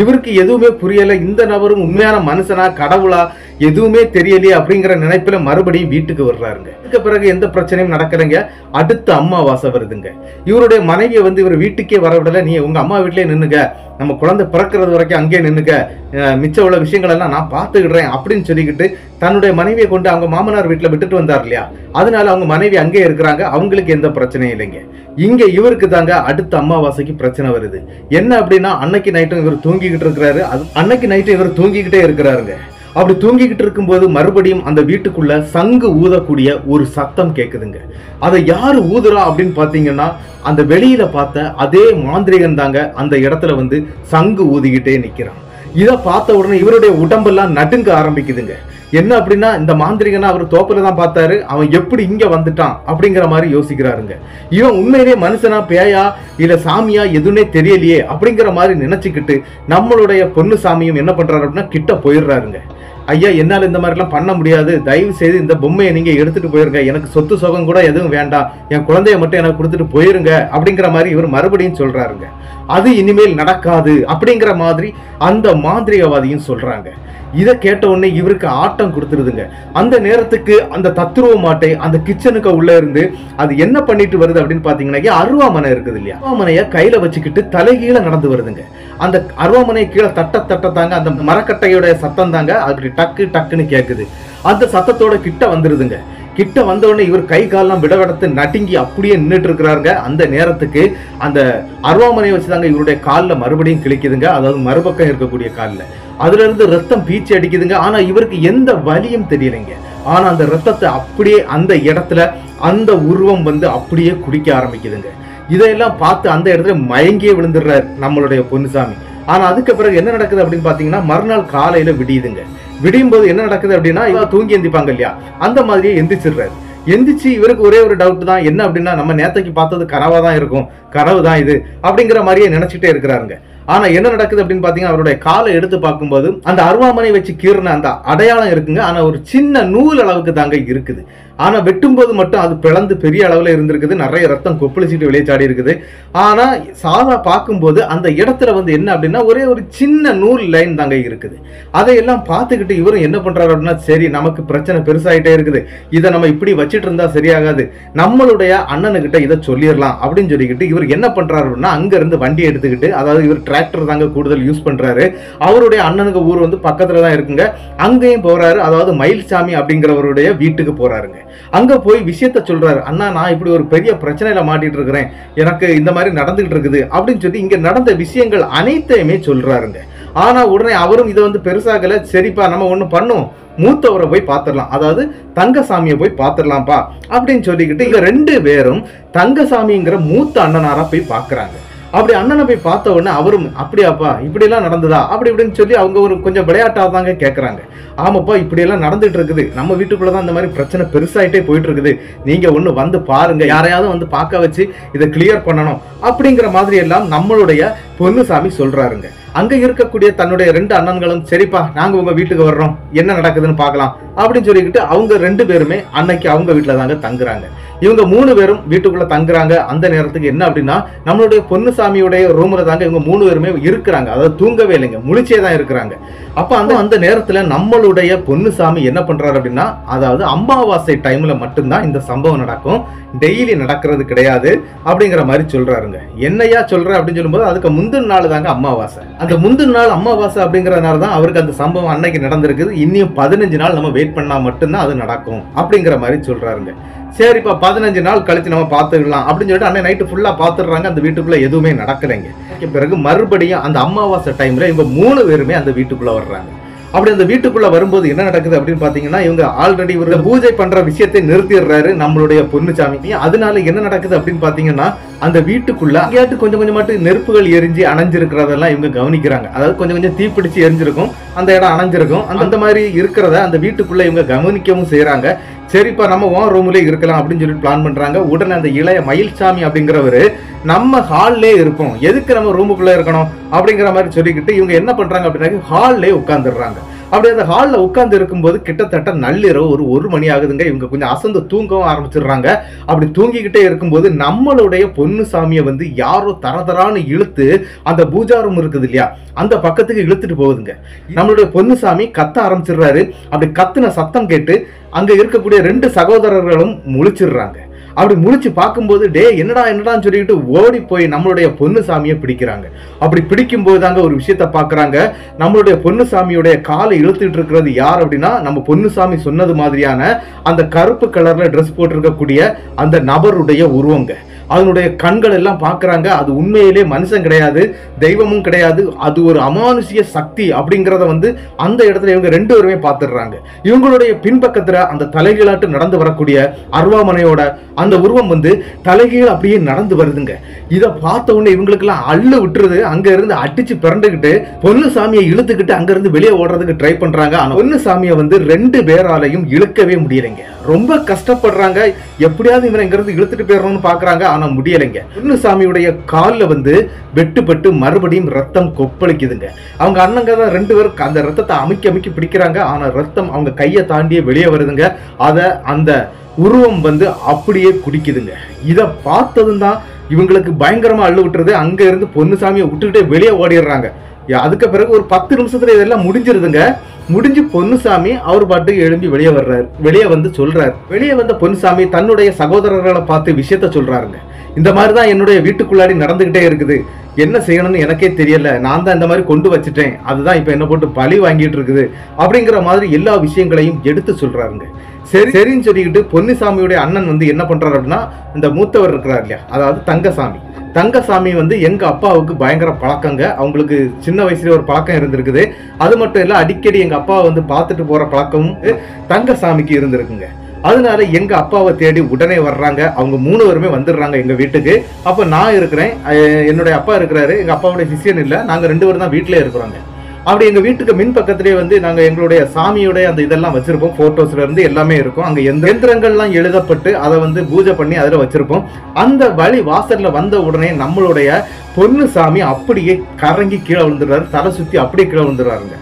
இவருக்கு எதுவுமே புரியல இந்த நபரும் உண்மையான மனுஷனா கடவுளா எதுவுமே தெரியலையே அப்படிங்கிற நினைப்புல மறுபடியும் வீட்டுக்கு வர்றாருங்க. இதுக்கு பிறகு எந்த பிரச்சனையும் நடக்கலைங்க. அடுத்த அம்மாவாசை வருதுங்க. இவருடைய மனைவியை வந்து இவர் வீட்டுக்கே வரவிடல. நீ உங்க அம்மா வீட்லயே நின்னுங்க நம்ம குழந்தை பிறக்கிறது வரைக்கும் அங்கேயே நின்னுக்க. மிச்ச மிச்சம் உள்ள விஷயங்கள் எல்லாம் நான் பார்த்துக்கிடுறேன் அப்படின்னு சொல்லிக்கிட்டு தன்னுடைய மனைவியை கொண்டு அவங்க மாமனார் வீட்டில் விட்டுட்டு வந்தார் இல்லையா? அதனால அவங்க மனைவி அங்கேயே இருக்கிறாங்க. அவங்களுக்கு எந்த பிரச்சனையும் இல்லைங்க. இங்க இவருக்கு தாங்க அடுத்த அம்மாவாசைக்கு பிரச்சனை வருது. என்ன அப்படின்னா அன்னைக்கு நைட்டும் இவர் தூங்கி தூங்கிக்கிட்டு இருக்கிறாரு. அது அன்னைக்கு நைட்டு இவர் தூங்கிக்கிட்டே இருக்கிறாருங்க. அப்படி தூங்கிக்கிட்டு இருக்கும்போது மறுபடியும் அந்த வீட்டுக்குள்ள சங்கு ஊதக்கூடிய ஒரு சத்தம் கேட்குதுங்க அதை யாரு ஊதுறா அப்படின்னு பார்த்தீங்கன்னா அந்த வெளியில பார்த்த அதே மாந்திரிகன் தாங்க அந்த இடத்துல வந்து சங்கு ஊதிக்கிட்டே நிக்கிறான். இதை பார்த்த உடனே இவருடைய உடம்பெல்லாம் நடுங்க ஆரம்பிக்குதுங்க. என்ன அப்படின்னா இந்த மாந்திரிகனா அவர் தோப்புல தான் பார்த்தாரு. அவன் எப்படி இங்க வந்துட்டான் அப்படிங்கிற மாதிரி யோசிக்கிறாருங்க. இவன் உண்மையிலேயே மனுஷனா பேயா இல்ல சாமியா எதுவுமே தெரியலையே அப்படிங்கிற மாதிரி நினைச்சுக்கிட்டு நம்மளுடைய பொண்ணு சாமியும் என்ன பண்றாரு அப்படின்னா கிட்ட போயிடுறாருங்க. ஐயா என்னால் இந்த மாதிரிலாம் பண்ண முடியாது. தயவு செய்து இந்த பொம்மையை நீங்கள் எடுத்துகிட்டு போயிருங்க. எனக்கு சொத்து சுகம் கூட எதுவும் வேண்டாம். என் குழந்தைய மட்டும் எனக்கு கொடுத்துட்டு போயிருங்க அப்படிங்கிற மாதிரி இவர் மறுபடியும் சொல்கிறாருங்க அது இனிமேல் நடக்காது அப்படிங்கிற மாதிரி அந்த மாந்திரிகவாதியும் சொல்கிறாங்க இதை கேட்ட உடனே இவருக்கு ஆட்டம் கொடுத்துருதுங்க. அந்த நேரத்துக்கு அந்த தத்துருவ மாட்டை அந்த கிச்சனுக்கு உள்ள இருந்து அது என்ன பண்ணிட்டு வருது அப்படின்னு பாத்தீங்கன்னா அருவாமனை இருக்குது இல்லையா? அருவாமனைய கையில வச்சுக்கிட்டு தலைகீழ நடந்து வருதுங்க. அந்த அருவாமனை கீழே தட்ட தட்ட தாங்க அந்த மரக்கட்டையோட சத்தம் தாங்க அப்படி டக்கு டக்குன்னு கேட்குது அந்த சத்தத்தோட கிட்ட வந்துருதுங்க. கிட்ட வந்த இவர் கை கால்லாம் விடவெடுத்து நடுங்கி அப்படியே நின்றுட்டு இருக்கிறாருங்க அந்த நேரத்துக்கு அந்த அருவாமனையை வச்சுதாங்க இவருடைய காலில் மறுபடியும் கிழிக்குதுங்க. அதாவது மறுபக்கம் இருக்கக்கூடிய காலில். அதுலேருந்து ரத்தம் பீச்சி அடிக்குதுங்க. ஆனால் இவருக்கு எந்த வலியும் தெரியலைங்க. ஆனால் அந்த ரத்தத்தை அப்படியே அந்த இடத்துல அந்த உருவம் வந்து அப்படியே குடிக்க ஆரம்பிக்குதுங்க. இதையெல்லாம் பார்த்து அந்த இடத்துல மயங்கியே விழுந்துடுறாரு நம்மளுடைய பொன்னுசாமி. ஆனால் அதுக்கு பிறகு என்ன நடக்குது அப்படின்னு பார்த்தீங்கன்னா மறுநாள் காலையில் விடியுதுங்க. விடியும் போது என்ன நடக்குது அப்படின்னா இவ தூங்கி எந்திப்பாங்க இல்லையா? அந்த மாதிரியே எந்திரிச்சிடுறாரு. எந்திரிச்சு இவருக்கு ஒரே ஒரு டவுட் தான் என்ன அப்படின்னா நம்ம நேத்தைக்கு பார்த்தது கனவாக தான் இருக்கும் கனவு தான் இது அப்படிங்கிற மாதிரியே நினச்சிட்டே இருக்கிறாருங்க. ஆனால் என்ன நடக்குது அப்படின்னு பார்த்தீங்கன்னா அவருடைய காலை எடுத்து பார்க்கும்போது அந்த அருவாமனை வச்சு கீறின அந்த அடையாளம் இருக்குங்க. ஆனால் ஒரு சின்ன நூல் அளவுக்கு தாங்க இருக்குது. ஆனால் வெட்டும்போது மட்டும் அது பிளந்து பெரிய அளவில் இருந்திருக்குது. நிறைய ரத்தம் கொப்பளிச்சிட்டு வெளியே சாடி இருக்குது. ஆனால் சாதா பார்க்கும்போது அந்த இடத்துல வந்து என்ன அப்படின்னா ஒரே ஒரு சின்ன நூல் லைன் தாங்க இருக்குது. அதையெல்லாம் பார்த்துக்கிட்டு இவரும் என்ன பண்ணுறாரு அப்படின்னா சரி நமக்கு பிரச்சனை பெருசாயிட்டே இருக்குது. இதை நம்ம இப்படி வச்சுட்டு இருந்தால் சரியாகாது. நம்மளுடைய அண்ணனுக்கிட்ட இதை சொல்லிடலாம் அப்படின்னு சொல்லிக்கிட்டு இவர் என்ன பண்ணுறாரு அப்படின்னா அங்கேருந்து வண்டி எடுத்துக்கிட்டு அதாவது இவர் டிராக்டர் தாங்க கூடுதல் யூஸ் பண்ணுறாரு அவருடைய அண்ணனுக்கு ஊர் வந்து பக்கத்தில் தான் இருக்குங்க. அங்கேயும் போகிறாரு அதாவது மயில்சாமி அப்படிங்கிறவருடைய வீட்டுக்கு போகிறாருங்க அங்கே போய் விஷயத்த சொல்கிறாரு அண்ணா நான் இப்படி ஒரு பெரிய பிரச்சனையில் மாட்டிகிட்டு இருக்கிறேன் எனக்கு இந்த மாதிரி நடந்துகிட்டு இருக்குது அப்படின்னு சொல்லி இங்கே நடந்த விஷயங்கள் அனைத்தையுமே சொல்கிறாருங்க ஆனா உடனே அவரும் இதை வந்து பெருசாகல சரிப்பா நம்ம ஒன்று பண்ணும் மூத்தவரை போய் பார்த்துடலாம் அதாவது தங்கசாமியை போய் பார்த்துடலாம்ப்பா அப்படின்னு சொல்லிக்கிட்டு இங்கே ரெண்டு பேரும் தங்கசாமிங்கிற மூத்த அண்ணனாராக போய் பார்க்கறாங்க அப்படி அண்ணனை போய் பார்த்த உடனே அவரும் அப்படியாப்பா இப்படியெல்லாம் நடந்ததா? அப்படி இப்படின்னு சொல்லி அவங்க ஒரு கொஞ்சம் விளையாட்டாக தாங்க கேட்குறாங்க ஆமாப்பா இப்படியெல்லாம் நடந்துட்டு இருக்குது நம்ம வீட்டுக்குள்ளே தான் இந்த மாதிரி பிரச்சனை பெருசாயிட்டே போயிட்டு இருக்குது நீங்கள் ஒன்று வந்து பாருங்க. யாரையாவது வந்து பார்க்க வச்சு இதை கிளியர் பண்ணணும். அப்படிங்கிற மாதிரி எல்லாம் நம்மளுடைய பொன்னுசாமி சொல்கிறாருங்க அங்க இருக்கக்கூடிய தன்னுடைய ரெண்டு அண்ணன்களும் சரிப்பா நாங்க உங்க வீட்டுக்கு வர்றோம். என்ன நடக்குதுன்னு பார்க்கலாம். அப்படின்னு சொல்லிக்கிட்டு அவங்க ரெண்டு பேருமே அன்னைக்கு அவங்க வீட்டில் தாங்க தங்குறாங்க. இவங்க மூணு பேரும் வீட்டுக்குள்ள தங்குறாங்க. அந்த நேரத்துக்கு என்ன அப்படின்னா நம்மளுடைய பொன்னுசாமியுடைய ரூம்ல தாங்க இவங்க மூணு பேருமே இருக்கிறாங்க. அதாவது தூங்கவே இல்லைங்க. முழிச்சே தான் இருக்கிறாங்க. அப்ப அந்த அந்த நேரத்துல நம்மளுடைய பொன்னுசாமி என்ன பண்றாரு அப்படின்னா அதாவது அமாவாசை டைம்ல மட்டும்தான் இந்த சம்பவம் நடக்கும். டெய்லி நடக்கிறது கிடையாது அப்படிங்கிற மாதிரி சொல்றாருங்க. என்னையா சொல்ற அப்படின்னு சொல்லும்போது அதுக்கு முந்தின நாள் தாங்க அமாவாசை அந்த முந்தின நாள் அமாவாசை அப்படிங்கிறதுனால தான் அவருக்கு அந்த சம்பவம் அன்னைக்கு நடந்திருக்குது. இன்னும் பதினஞ்சு நாள் நம்ம வெயிட் பண்ணா மட்டும்தான் அது நடக்கும் அப்படிங்கிற மாதிரி சொல்றாருங்க. சரிப்பா பதினஞ்சு நாள் கழிச்சு நம்ம பார்த்துக்கலாம் அப்படின்னு சொல்லிட்டு அன்னை நைட்டு ஃபுல்லாக பார்த்துடுறாங்க. அந்த வீட்டுக்குள்ளே எதுவுமே நடக்கலைங்க. பிறகு மறுபடியும் அந்த அமாவாசை டைமில் இவங்க மூணு பேருமே அந்த வீட்டுக்குள்ளே வர்றாங்க. அப்படி அந்த வீட்டுக்குள்ள வரும்போது என்ன நடக்குது அப்படின்னு பாத்தீங்கன்னா இவங்க ஆல்ரெடி ஒரு பூஜை பண்ற விஷயத்தை நிறுத்திடுறாரு நம்மளுடைய பொன்னுச்சாமி அதனால என்ன நடக்குது அப்படின்னு பாத்தீங்கன்னா அந்த வீட்டுக்குள்ள அங்கேயாட்டு கொஞ்சம் கொஞ்சமாட்டு நெருப்புகள் எரிஞ்சு அணைஞ்சிருக்கிறதெல்லாம் இவங்க கவனிக்கிறாங்க. அதாவது கொஞ்சம் கொஞ்சம் தீப்பிடிச்சு எரிஞ்சிருக்கும் அந்த இடம் அணைஞ்சிருக்கும். அந்த- மாதிரி இருக்கிறத அந்த வீட்டுக்குள்ள இவங்க கவனிக்கவும் செய்யறாங்க சரிப்பா நம்ம ஓன் ரூம்லயே இருக்கலாம் அப்படின்னு சொல்லிட்டு பிளான் பண்றாங்க. உடனே அந்த இளைய மயில்சாமி அப்படிங்கிறவர் நம்ம ஹால்லே இருப்போம். எதுக்கு நம்ம ரூமுக்குள்ள இருக்கணும் அப்படிங்கிற மாதிரி சொல்லிக்கிட்டு இவங்க என்ன பண்றாங்க அப்படின்னா ஹால்லே உட்காந்துடுறாங்க அப்படி அந்த ஹாலில் உட்காந்து இருக்கும்போது கிட்டத்தட்ட நள்ளிரவு ஒரு ஒரு மணி ஆகுதுங்க. இவங்க கொஞ்சம் அசந்து தூங்கவும் ஆரம்பிச்சிடுறாங்க. அப்படி தூங்கிக்கிட்டே இருக்கும்போது நம்மளுடைய பொன்னுசாமியை வந்து யாரோ தரதரான்னு இழுத்து அந்த பூஜா ரூம் இருக்குது இல்லையா அந்த பக்கத்துக்கு இழுத்துட்டு போகுதுங்க. நம்மளுடைய பொன்னுசாமி கத்த ஆரம்பிச்சிடுறாரு. அப்படி கத்துன சத்தம் கேட்டு அங்க இருக்கக்கூடிய ரெண்டு சகோதரர்களும் முழிச்சிடுறாங்க. அப்படி முழிச்சு பார்க்கும்போது டே என்னடா என்னடான்னு சொல்லிட்டு ஓடி போய் நம்மளுடைய பொன்னுசாமியை பிடிக்கிறாங்க. அப்படி பிடிக்கும்போது தாங்க ஒரு விஷயத்த பார்க்குறாங்க. நம்மளுடைய பொன்னுசாமியுடைய காலை இழுத்துட்டு இருக்கிறது யார் அப்படின்னா நம்ம பொன்னுசாமி சொன்னது மாதிரியான அந்த கருப்பு கலர்ல ட்ரெஸ் போட்டிருக்கக்கூடிய அந்த நபருடைய உருவங்க. அதனுடைய கண்கள் எல்லாம் பார்க்குறாங்க. அது உண்மையிலே மனுஷன் கிடையாது தெய்வமும் கிடையாது. அது ஒரு அமானுஷ்ய சக்தி அப்படிங்கிறத வந்து அந்த இடத்துல இவங்க ரெண்டு பேருமே பார்த்துடுறாங்க. இவங்களுடைய பின்பக்கத்தில் அந்த தலைகீழாட்டு நடந்து வரக்கூடிய அருவாமனையோட அந்த உருவம் வந்து தலைகீழ் அப்படியே நடந்து வருதுங்க. இதை பார்த்த உடனே இவங்களுக்கெல்லாம் அள்ளு விட்டுருது. அங்கேருந்து இருந்து அடிச்சு பொண்ணு சாமியை இழுத்துக்கிட்டு அங்கேருந்து வெளியே ஓடுறதுக்கு ட்ரை பண்ணுறாங்க ஆனால் பொண்ணு சாமியை வந்து ரெண்டு பேராலையும் இழுக்கவே முடியலைங்க. ரொம்ப கஷ்டப்படுறாங்க. எப்படியாவது இவனை இங்கிருந்து இழுத்துட்டு போயிடணும்னு பாக்குறாங்க. ஆனா முடியலைங்க. முன்னுசாமியுடைய காலில் வந்து வெட்டுப்பட்டு மறுபடியும் ரத்தம் கொப்பளிக்குதுங்க. அவங்க அண்ணங்க தான் ரெண்டு பேரும் அந்த ரத்தத்தை அமைக்க அமைக்கி பிடிக்கிறாங்க. ஆனா ரத்தம் அவங்க கையை தாண்டியே வெளியே வருதுங்க. அதை அந்த உருவம் வந்து அப்படியே குடிக்குதுங்க. இதை பார்த்ததும் தான் இவங்களுக்கு பயங்கரமா அள்ளு விட்டுறது அங்க இருந்து பொன்னுசாமியை விட்டுக்கிட்டே வெளியே ஓடிடுறாங்க. யா, அதுக்கு பிறகு ஒரு பத்து நிமிஷத்துல இதெல்லாம் முடிஞ்சிருதுங்க. முடிஞ்சு பொன்னுசாமி அவர் பாட்டுக்கு எழும்பி வெளியே வர்றாரு. வெளியே வந்து சொல்றாரு. வெளியே வந்த பொன்னுசாமி தன்னுடைய சகோதரர்களை பார்த்து விஷயத்த சொல்றாருங்க. இந்த மாதிரி தான் என்னுடைய வீட்டுக்குள்ளாடி நடந்துகிட்டே இருக்குது. என்ன செய்யணும்னு எனக்கே தெரியல. நான் தான் இந்த மாதிரி கொண்டு வச்சுட்டேன். அதுதான் இப்போ என்ன போட்டு பழி வாங்கிட்டு இருக்குது. அப்படிங்கிற மாதிரி எல்லா விஷயங்களையும் எடுத்து சொல்றாருங்க. சரி. சரின்னு சொல்லிக்கிட்டு பொன்னிசாமியுடைய அண்ணன் வந்து என்ன பண்றாரு அப்படின்னா இந்த மூத்தவர் இருக்கிறார் இல்லையா? அதாவது தங்கசாமி. தங்கசாமி வந்து எங்க அப்பாவுக்கு பயங்கர பழக்கங்க. அவங்களுக்கு சின்ன வயசுல ஒரு பழக்கம் இருந்திருக்குது. அது மட்டும் இல்ல அடிக்கடி எங்க அப்பாவை வந்து பார்த்துட்டு போற பழக்கமும் தங்கசாமிக்கு இருந்திருக்குங்க. அதனால எங்க அப்பாவை தேடி உடனே வர்றாங்க. அவங்க மூணு பேருமே வந்துடுறாங்க எங்க வீட்டுக்கு. அப்ப நான் இருக்கிறேன். என்னுடைய அப்பா இருக்கிறாரு. எங்க அப்பாவுடைய சிஷியன் இல்ல. நாங்க ரெண்டு பேரும் தான் வீட்டிலே இருக்கிறோங்க. அப்படி எங்கள் வீட்டுக்கு மின் பக்கத்திலேயே வந்து நாங்கள் எங்களுடைய சாமியுடைய அந்த இதெல்லாம் வச்சிருப்போம். ஃபோட்டோஸ்ல இருந்து எல்லாமே இருக்கும். அங்கே எந்த எந்திரங்கள்லாம் எழுதப்பட்டு அதை வந்து பூஜை பண்ணி அதில் வச்சிருப்போம். அந்த வழி வாசலில் வந்த உடனே நம்மளுடைய பொன்னுசாமி அப்படியே கறங்கி கீழே விழுந்துடுறாரு. தலை சுற்றி அப்படியே கீழே விழுந்துடுறாருங்க.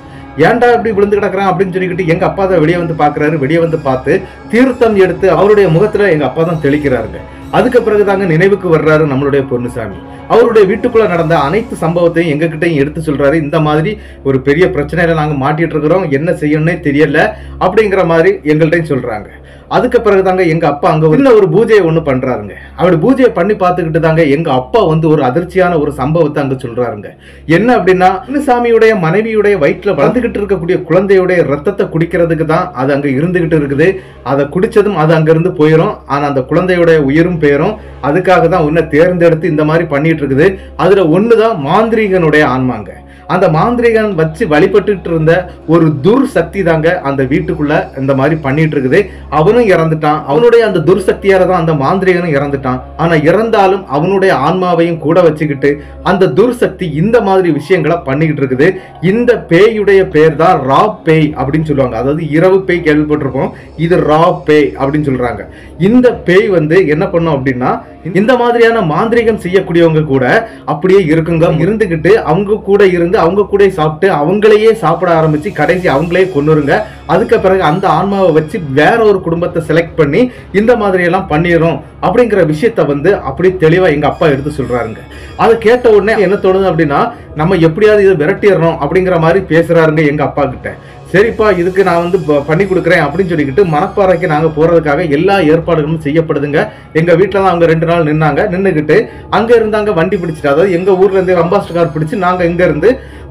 ஏன்டா இப்படி விழுந்து கிடக்குறான் அப்படின்னு சொல்லிக்கிட்டு எங்க அப்பா தான் வெளியே வந்து பாக்குறாரு வெளியே வந்து பார்த்து தீர்த்தம் எடுத்து அவருடைய முகத்துல எங்க அப்பா தான் தெளிக்கிறாருங்க. அதுக்கு பிறகு தாங்க நினைவுக்கு வர்றாரு நம்மளுடைய பொன்னுசாமி. அவருடைய வீட்டுக்குள்ள நடந்த அனைத்து சம்பவத்தையும் எங்ககிட்டயும் எடுத்து சொல்றாரு. இந்த மாதிரி ஒரு பெரிய பிரச்சனையில நாங்க மாட்டிட்டு இருக்கிறோம். என்ன செய்யணும்னே தெரியல அப்படிங்கிற மாதிரி எங்கள்கிட்டையும் சொல்றாங்க. அதுக்கு பிறகு தாங்க எங்க அப்பா அங்க சின்ன ஒரு பூஜையை ஒன்று பண்றாருங்க. அப்படி பூஜையை பண்ணி பார்த்துக்கிட்டு தாங்க எங்க அப்பா வந்து ஒரு அதிர்ச்சியான ஒரு சம்பவத்தை அங்க சொல்றாருங்க. என்ன அப்படின்னா சாமியுடைய மனைவியுடைய வயிற்றுல வளர்ந்துகிட்டு இருக்கக்கூடிய குழந்தையுடைய ரத்தத்தை குடிக்கிறதுக்கு தான் அது அங்க இருந்துகிட்டு இருக்குது. அதை குடிச்சதும் அது அங்கேருந்து போயிடும் ஆனா அந்த குழந்தையுடைய உயிரும் பெயரும். அதுக்காக தான் உன்னை தேர்ந்தெடுத்து இந்த மாதிரி பண்ணிட்டு இருக்குது. அதுல தான் மாந்திரீகனுடைய ஆன்மாங்க. அந்த மாந்திரிகன் வச்சு வழிபட்டுட்டு இருந்த ஒரு துர் சக்தி தாங்க அந்த வீட்டுக்குள்ள இந்த மாதிரி பண்ணிட்டு இருக்குது அவனும் இறந்துட்டான். அவனுடைய அந்த துர்சக்தியால தான் அந்த மாந்திரிகனும் இறந்துட்டான். ஆனா இறந்தாலும் அவனுடைய ஆன்மாவையும் கூட வச்சுக்கிட்டு அந்த துர்சக்தி இந்த மாதிரி விஷயங்களை பண்ணிக்கிட்டு இருக்குது இந்த பேயுடைய பேர் தான் ரா பேய் அப்படின்னு சொல்லுவாங்க. அதாவது இரவு பேய் கேள்விப்பட்டிருப்போம். இது ரா பேய் அப்படின்னு சொல்றாங்க. இந்த பேய் வந்து என்ன பண்ணும் அப்படின்னா இந்த மாதிரியான மாந்திரிகம் செய்யக்கூடியவங்க கூட அப்படியே இருக்குங்க. இருந்துகிட்டு அவங்க கூட இருந்து அவங்க கூட சாப்பிட்டு அவங்களையே சாப்பிட ஆரம்பிச்சு கடைசி அவங்களே கொண்டுருங்க அதுக்கு பிறகு அந்த ஆன்மாவை வச்சு வேற ஒரு குடும்பத்தை செலக்ட் பண்ணி இந்த மாதிரி எல்லாம் பண்ணிடும் அப்படிங்கிற விஷயத்த வந்து அப்படி தெளிவா எங்க அப்பா எடுத்து சொல்றாருங்க. அதை கேட்ட உடனே என்ன தோணுது அப்படின்னா நம்ம எப்படியாவது இதை விரட்டிடணும் அப்படிங்கிற மாதிரி பேசுறாருங்க எங்க அப்பா கிட்ட. சரிப்பா இதுக்கு நான் வந்து பண்ணி கொடுக்குறேன் அப்படின்னு சொல்லிக்கிட்டு மணப்பாறைக்கு நாங்க போறதுக்காக எல்லா ஏற்பாடுகளும் செய்யப்படுதுங்க. எங்க வீட்டுல தான் அவங்க ரெண்டு நாள் நின்னாங்க. நின்றுக்கிட்டு அங்க இருந்தாங்க வண்டி பிடிச்சிட்டு அதாவது எங்க ஊர்ல இருந்து அம்பாஸ்டர் கார் பிடிச்சு நாங்க இங்க இருந்து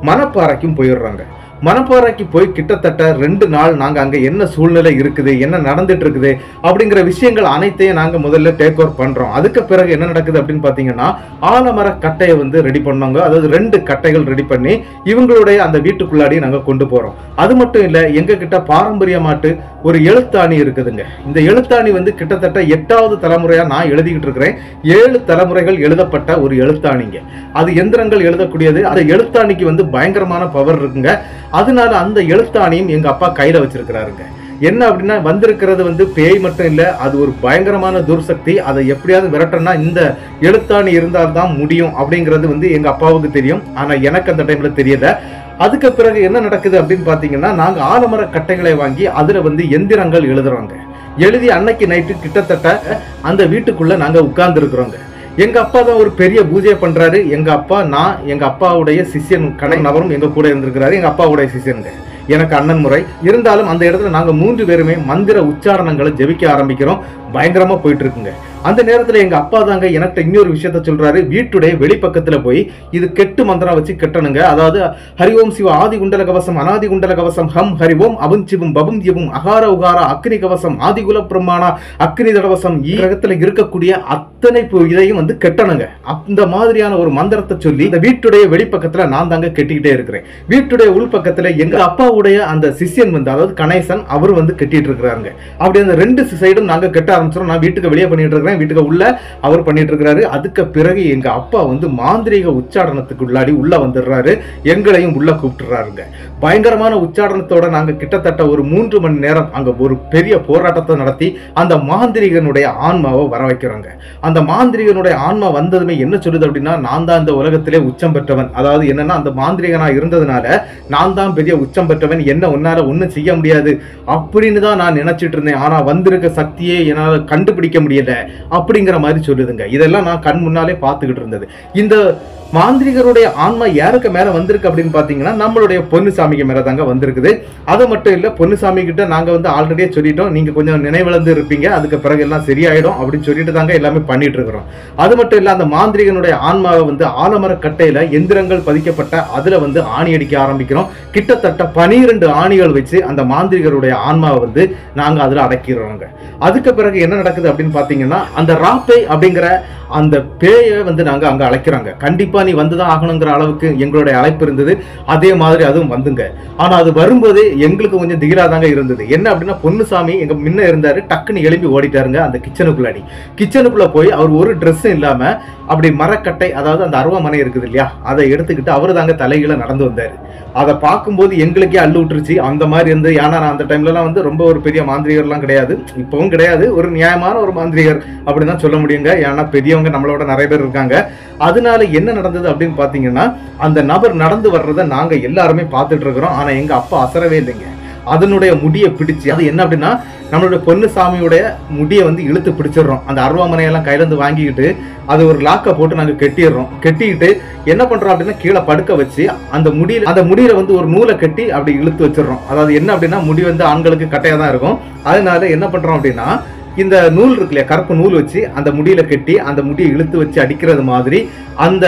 மணப்பாறைக்கும் போயிடுறாங்க. மணப்பாறைக்கு போய் கிட்டத்தட்ட ரெண்டு நாள் நாங்கள் அங்கே என்ன சூழ்நிலை இருக்குது என்ன நடந்துட்டு இருக்குது அப்படிங்கிற விஷயங்கள் அனைத்தையும் நாங்கள் முதல்ல டேக் ஓவர் பண்ணுறோம் அதுக்கு பிறகு என்ன நடக்குது அப்படின்னு பார்த்தீங்கன்னா ஆலமர கட்டையை வந்து ரெடி பண்ணாங்க அதாவது ரெண்டு கட்டைகள் ரெடி பண்ணி இவங்களுடைய அந்த வீட்டுக்குள்ளாடி நாங்கள் கொண்டு போகிறோம் அது மட்டும் இல்லை எங்க கிட்ட பாரம்பரியமாட்டு ஒரு எழுத்தாணி இருக்குதுங்க. இந்த எழுத்தாணி வந்து கிட்டத்தட்ட எட்டாவது தலைமுறையாக நான் எழுதிக்கிட்டு இருக்கிறேன். ஏழு தலைமுறைகள் எழுதப்பட்ட ஒரு எழுத்தாணிங்க. அது எந்திரங்கள் எழுதக்கூடியது. அந்த எழுத்தாணிக்கு வந்து பயங்கரமான பவர் இருக்குங்க. அதனால அந்த எழுத்தாணியும் எங்கள் அப்பா கையில் வச்சிருக்கிறாருங்க. என்ன அப்படின்னா வந்திருக்கிறது வந்து பேய் மட்டும் இல்லை அது ஒரு பயங்கரமான துர்சக்தி. அதை எப்படியாவது விரட்டணும்னா இந்த எழுத்தாணி இருந்தால் தான் முடியும் அப்படிங்கிறது வந்து எங்கள் அப்பாவுக்கு தெரியும். ஆனால் எனக்கு அந்த டைமில் தெரியலை. அதுக்கு பிறகு என்ன நடக்குது அப்படின்னு பார்த்தீங்கன்னா நாங்கள் ஆலமர கட்டைகளை வாங்கி அதில் வந்து எந்திரங்கள் எழுதுறோங்க. எழுதி அன்னைக்கு நைட்டு கிட்டத்தட்ட அந்த வீட்டுக்குள்ளே நாங்கள் உட்கார்ந்துருக்குறோங்க. எங்க அப்பா தான் ஒரு பெரிய பூஜையை பண்றாரு. எங்க அப்பா நான் எங்க அப்பாவுடைய சிஷியன் கடை நபரும் எங்க கூட இருந்திருக்கிறாரு. எங்க அப்பாவுடைய சிஷ்யனுங்க. எனக்கு அண்ணன் முறை. இருந்தாலும் அந்த இடத்துல நாங்க மூன்று பேருமே மந்திர உச்சாரணங்களை ஜெபிக்க ஆரம்பிக்கிறோம். பயங்கரமா போயிட்டு இருக்குங்க. அந்த நேரத்தில் எங்கள் அப்பா தாங்க எனக்கு இன்னொரு விஷயத்த சொல்கிறாரு வீட்டுடைய வெளிப்பக்கத்தில் போய் இது கெட்டு மந்திரம் வச்சு கெட்டணுங்க. அதாவது ஹரி ஓம் சிவ ஆதி குண்டல கவசம் அனாதி குண்டல கவசம் ஹம் ஹரி ஓம் அபுஞ்சிவும் பபும் தியவும் அகார உகார அக்னி கவசம் ஆதிகுல பிரம்மாணா அக்னி தடவசம் கிரகத்துல இருக்கக்கூடிய அத்தனை பு- இதையும் வந்து கெட்டணுங்க. அந்த மாதிரியான ஒரு மந்திரத்தை சொல்லி இந்த வீட்டுடைய வெளிப்பக்கத்தில் நான் தாங்க கெட்டிக்கிட்டே இருக்கிறேன். வீட்டுடைய உள்பக்கத்தில் எங்கள் அப்பாவுடைய அந்த சிஷ்யன் வந்து அதாவது கணேசன் அவர் வந்து கெட்டிட்டு இருக்கிறாங்க அப்படி அந்த ரெண்டு சைடும் நாங்கள் கெட்ட ஆரம்பிச்சிடும் நான் வீட்டுக்கு வெளியே பண்ணிட்டு இருக்கிறேன். வீட்டுக்கு உள்ள அவர் பண்ணிட்டு இருக்கிறாரு அதுக்கு பிறகு எங்க அப்பா வந்து மாந்திரீக உச்சாடனத்துக்கு உள்ளாடி உள்ள வந்துடுறாரு. எங்களையும் உள்ள கூப்பிட்டுறாருங்க. பயங்கரமான உச்சாரணத்தோட நாங்க கிட்டத்தட்ட ஒரு மூன்று மணி நேரம் அங்க ஒரு பெரிய போராட்டத்தை நடத்தி அந்த மாந்திரிகனுடைய ஆன்மாவை வர வைக்கிறோங்க. அந்த மாந்திரிகனுடைய ஆன்மா வந்ததுமே என்ன சொல்லுது அப்படின்னா நான் தான் இந்த உலகத்திலே உச்சம் பெற்றவன். அதாவது என்னன்னா அந்த மாந்திரிகனா இருந்ததுனால நான் தான் பெரிய உச்சம் பெற்றவன். என்ன உன்னால ஒன்றும் செய்ய முடியாது. அப்படின்னு தான் நான் நினைச்சிட்டு இருந்தேன். ஆனா வந்திருக்க சக்தியே என்னால் கண்டுபிடிக்க முடியல. அப்படிங்கிற மாதிரி சொல்லுதுங்க. இதெல்லாம் நான் கண் முன்னாலே பார்த்துக்கிட்டு இருந்தது. இந்த மாந்திரிகருடைய ஆன்மா யாருக்கு மேல வந்திருக்கு அப்படின்னு பாத்தீங்கன்னா நம்மளுடைய பொன்னுசாமிக்கு மேல தாங்க வந்திருக்குது. அது மட்டும் இல்ல பொன்னுசாமி கிட்ட நாங்க வந்து ஆல்ரெடியே சொல்லிட்டோம். நீங்க கொஞ்சம் நினைவிழந்து இருப்பீங்க. அதுக்கு பிறகு எல்லாம் சரியாயிடும் அப்படின்னு சொல்லிட்டு தாங்க எல்லாமே பண்ணிட்டு இருக்கிறோம். அது மட்டும் இல்ல அந்த மாந்திரிகனுடைய ஆன்மாவை வந்து ஆலமர கட்டையில எந்திரங்கள் பதிக்கப்பட்ட அதுல வந்து ஆணி அடிக்க ஆரம்பிக்கிறோம். கிட்டத்தட்ட பனிரெண்டு ஆணிகள் வச்சு அந்த மாந்திரிகருடைய ஆன்மாவை வந்து நாங்க அதுல அடக்கிடுறோங்க. அதுக்கு பிறகு என்ன நடக்குது அப்படின்னு பாத்தீங்கன்னா அந்த ராப்பை அப்படிங்கிற அந்த பேயை வந்து நாங்கள் அங்கே அழைக்கிறாங்க. கண்டிப்பாக நீ வந்துதான் ஆகணுங்கிற அளவுக்கு எங்களுடைய அழைப்பு இருந்தது. அதே மாதிரி அதுவும் வந்துங்க. ஆனால் அது வரும்போது எங்களுக்கு கொஞ்சம் திகிலாதாங்க இருந்தது. என்ன அப்படின்னா பொன்னுசாமி எங்கள் முன்ன இருந்தார் டக்குன்னு எழுப்பி ஓடிட்டாருங்க அந்த கிச்சனுக்குள்ளாடி கிச்சனுக்குள்ளே போய் அவர் ஒரு ட்ரெஸ்ஸும் இல்லாமல் அப்படி மரக்கட்டை அதாவது அந்த அருவாமனை இருக்குது இல்லையா அதை எடுத்துக்கிட்டு அவர் தாங்க தலைகீழ நடந்து வந்தார். அதை பார்க்கும்போது எங்களுக்கே அள்ளு விட்டுருச்சு. அந்த மாதிரி இருந்து ஏன்னா நான் அந்த டைம்லலாம் வந்து ரொம்ப ஒரு பெரிய மாந்திரிகர்லாம் கிடையாது. இப்போவும் கிடையாது. ஒரு நியாயமான ஒரு மாந்திரிகர் அப்படின்னு தான் சொல்ல முடியுங்க. ஏன்னா பெரிய பெரியவங்க நம்மளோட நிறைய பேர் இருக்காங்க. அதனால என்ன நடந்தது அப்படின்னு பார்த்தீங்கன்னா அந்த நபர் நடந்து வர்றதை நாங்க எல்லாருமே பார்த்துட்டு இருக்கிறோம். ஆனா எங்க அப்பா அசரவே இல்லைங்க. அதனுடைய முடியை பிடிச்சு அது என்ன அப்படின்னா நம்மளுடைய பொண்ணு சாமியுடைய முடியை வந்து இழுத்து பிடிச்சிடுறோம். அந்த அருவாமனையெல்லாம் கையில இருந்து வாங்கிக்கிட்டு அது ஒரு லாக்கை போட்டு நாங்க கெட்டிடுறோம். கெட்டிக்கிட்டு என்ன பண்றோம் அப்படின்னா கீழே படுக்க வச்சு அந்த முடியில் அந்த முடியில வந்து ஒரு நூலை கட்டி அப்படி இழுத்து வச்சிடுறோம். அதாவது என்ன அப்படின்னா முடி வந்து ஆண்களுக்கு கட்டையாக தான் இருக்கும். அதனால என்ன பண்றோம் அப்படின்னா இந்த நூல் இருக்கு இல்லையா கருப்பு நூல் வச்சு அந்த முடியில கட்டி அந்த முடியை இழுத்து வச்சு அடிக்கிறது மாதிரி அந்த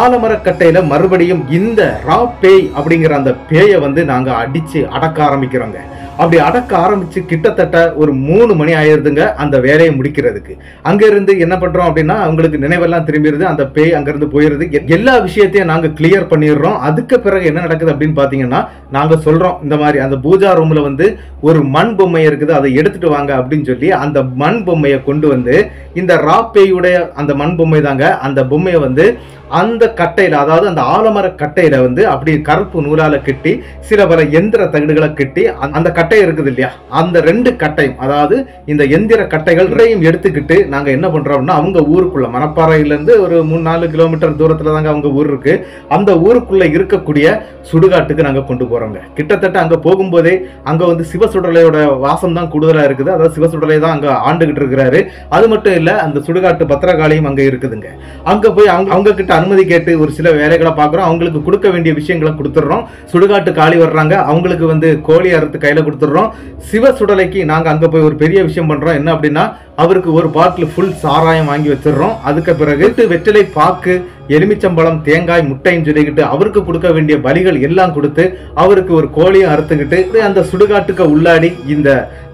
ஆலமரக்கட்டையில மறுபடியும் இந்த ரா பேய் அப்படிங்கிற அந்த பேயை வந்து நாங்க அடிச்சு அடக்க ஆரம்பிக்கிறோங்க. அப்படி அடக்க ஆரம்பிச்சு கிட்டத்தட்ட ஒரு மூணு மணி ஆயிருதுங்க அந்த வேலையை முடிக்கிறதுக்கு. அங்க இருந்து என்ன பண்றோம் அப்படின்னா அவங்களுக்கு நினைவெல்லாம் திரும்பிடுது அந்த பேய் அங்க இருந்து போயிருது. எ- எல்லா விஷயத்தையும் நாங்க கிளியர் பண்ணிடுறோம். அதுக்கு பிறகு என்ன நடக்குது அப்படின்னு பாத்தீங்கன்னா நாங்க சொல்றோம் இந்த மாதிரி அந்த பூஜா ரூம்ல வந்து ஒரு மண் பொம்மை இருக்குது அதை எடுத்துட்டு வாங்க அப்படின்னு சொல்லி அந்த மண் பொம்மையை கொண்டு வந்து இந்த ரா பேயுடைய அந்த மண் பொம்மை தாங்க அந்த பொம்மையை வந்து அந்த கட்டையில அதாவது அந்த ஆலமர கட்டையில வந்து அப்படி கருப்பு நூலால கட்டி சில பல எந்திர தகடுகளை கட்டி அந்த- கட்டை கட்டை இருக்குது இல்லையா அந்த ரெண்டு கட்டையும் அதாவது இந்த எந்திர கட்டைகள் ரெண்டையும் எடுத்துக்கிட்டு நாங்க என்ன பண்றோம்னா அவங்க ஊருக்குள்ள மணப்பாறையிலேருந்து ஒரு மூணு நாலு கிலோமீட்டர் தூரத்துல தாங்க அவங்க ஊர் இருக்கு. அந்த ஊருக்குள்ள இருக்கக்கூடிய சுடுகாட்டுக்கு நாங்க கொண்டு போறோங்க. கிட்டத்தட்ட அங்க போகும்போதே அங்க வந்து சிவ சுடலையோட வாசம் தான் கூடுதலா இருக்குது. அதாவது சிவசுடலை தான் அங்க ஆண்டுகிட்டு இருக்கிறாரு. அது மட்டும் இல்ல அந்த சுடுகாட்டு பத்திரகாளியும் அங்க இருக்குதுங்க. அங்க போய் அவங்க அவங்க கிட்ட அனுமதி கேட்டு ஒரு சில வேலைகளை பார்க்குறோம் அவங்களுக்கு கொடுக்க வேண்டிய விஷயங்களை கொடுத்துட்றோம். சுடுகாட்டு காளி வர்றாங்க. அவங்களுக்கு வந்து கோழி அறுத்து கையில கொடுத்துட்றோம். சிவ சுடலைக்கு நாங்க அங்க போய் ஒரு பெரிய விஷயம் பண்றோம். என்ன அப்படின்னா அவருக்கு ஒரு பாட்டில் ஃபுல் சாராயம் வாங்கி வச்சிடுறோம். அதுக்கு பிறகு வெற்றிலை பாக்கு எலுமிச்சம்பழம் தேங்காய் முட்டைன்னு சொல்லிக்கிட்டு அவருக்கு கொடுக்க வேண்டிய பலிகள் எல்லாம் கொடுத்து அவருக்கு ஒரு கோழியும் அறுத்துக்கிட்டு அந்த சுடுகாட்டுக்கு உள்ளாடி இந்த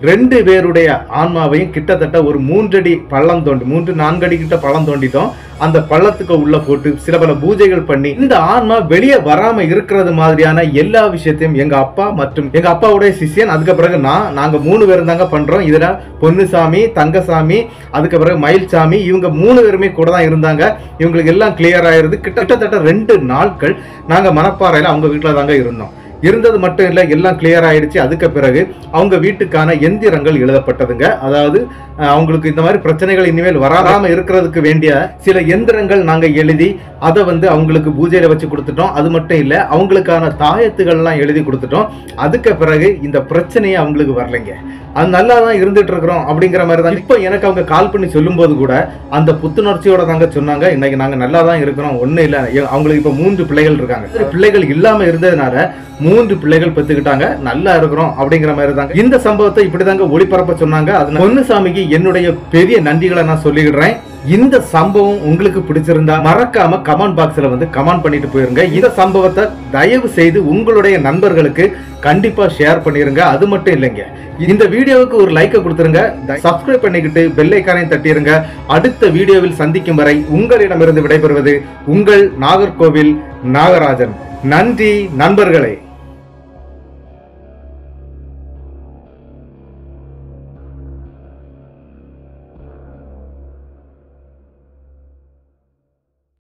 ரெண்டு பேருடைய ஆன்மாவையும் கிட்டத்தட்ட ஒரு மூன்றடி பள்ளம் தோண்டி மூன்று நான்கடி கிட்ட பள்ளம் தோண்டிட்டோம். அந்த பள்ளத்துக்கு உள்ள போட்டு சில பல பூஜைகள் பண்ணி இந்த ஆன்மா வெளியே வராம இருக்கிறது மாதிரியான எல்லா விஷயத்தையும் எங்க அப்பா மற்றும் எங்க அப்பாவுடைய சிஷ்யன் அதுக்கு பிறகு நான் நாங்க மூணு பேரும் தாங்க பண்றோம். இதுல பொன்னுசாமி தங்கசாமி அதுக்கு பிறகு மயில்சாமி இவங்க மூணு பேருமே கூட தான் இருந்தாங்க. இவங்களுக்கு எல்லாம் கிளியரா ஆயிருது கிட்டத்தட்ட ரெண்டு நாட்கள் நாங்க மணப்பாறையில் அவங்க வீட்டில் தாங்க இருந்தோம். இருந்தது மட்டும் இல்லை எல்லாம் கிளியர் ஆயிடுச்சு. அதுக்கு பிறகு அவங்க வீட்டுக்கான எந்திரங்கள் எழுதப்பட்டதுங்க. அதாவது அவங்களுக்கு இந்த மாதிரி பிரச்சனைகள் இனிமேல் வராமல் இருக்கிறதுக்கு வேண்டிய சில எந்திரங்கள் நாங்கள் எழுதி அதை வந்து அவங்களுக்கு பூஜையில வச்சு கொடுத்துட்டோம். அது மட்டும் இல்லை அவங்களுக்கான தாயத்துகள்லாம் எழுதி கொடுத்துட்டோம். அதுக்கு பிறகு இந்த பிரச்சனையே அவங்களுக்கு வரலைங்க. அது நல்லா தான் இருந்துட்டு இருக்கிறோம் அப்படிங்கிற மாதிரி தான். இப்போ எனக்கு அவங்க கால் பண்ணி சொல்லும்போது கூட அந்த புத்துணர்ச்சியோட தாங்க சொன்னாங்க. இன்னைக்கு நாங்கள் நல்லா தான் இருக்கிறோம். ஒன்றும் இல்லை. அவங்களுக்கு இப்போ மூன்று பிள்ளைகள் இருக்காங்க. பிள்ளைகள் இல்லாமல் இருந்ததுனால மூன்று பிள்ளைகள் பெற்றுக்கிட்டாங்க நல்லா இருக்கிறோம் அப்படிங்கிற மாதிரி தாங்க இந்த சம்பவத்தை இப்படிதாங்க ஒளிபரப்ப சொன்னாங்க. அது பொன்னுசாமிக்கு என்னுடைய பெரிய நன்றிகளை நான் சொல்லிடுறேன் இந்த சம்பவம் உங்களுக்கு பிடிச்சிருந்தா மறக்காம கமெண்ட் பாக்ஸ்ல வந்து கமெண்ட் பண்ணிட்டு போயிருங்க. இந்த சம்பவத்தை தயவு செய்து உங்களுடைய நண்பர்களுக்கு கண்டிப்பா ஷேர் பண்ணிருங்க. அது மட்டும் இல்லைங்க. இந்த வீடியோவுக்கு ஒரு லைக்கை கொடுத்துருங்க. சப்ஸ்கிரைப் பண்ணிக்கிட்டு பெல் தட்டிருங்க. அடுத்த வீடியோவில் சந்திக்கும் வரை உங்களிடமிருந்து விடைபெறுவது உங்கள் நாகர்கோவில் நாகராஜன். நன்றி நண்பர்களே.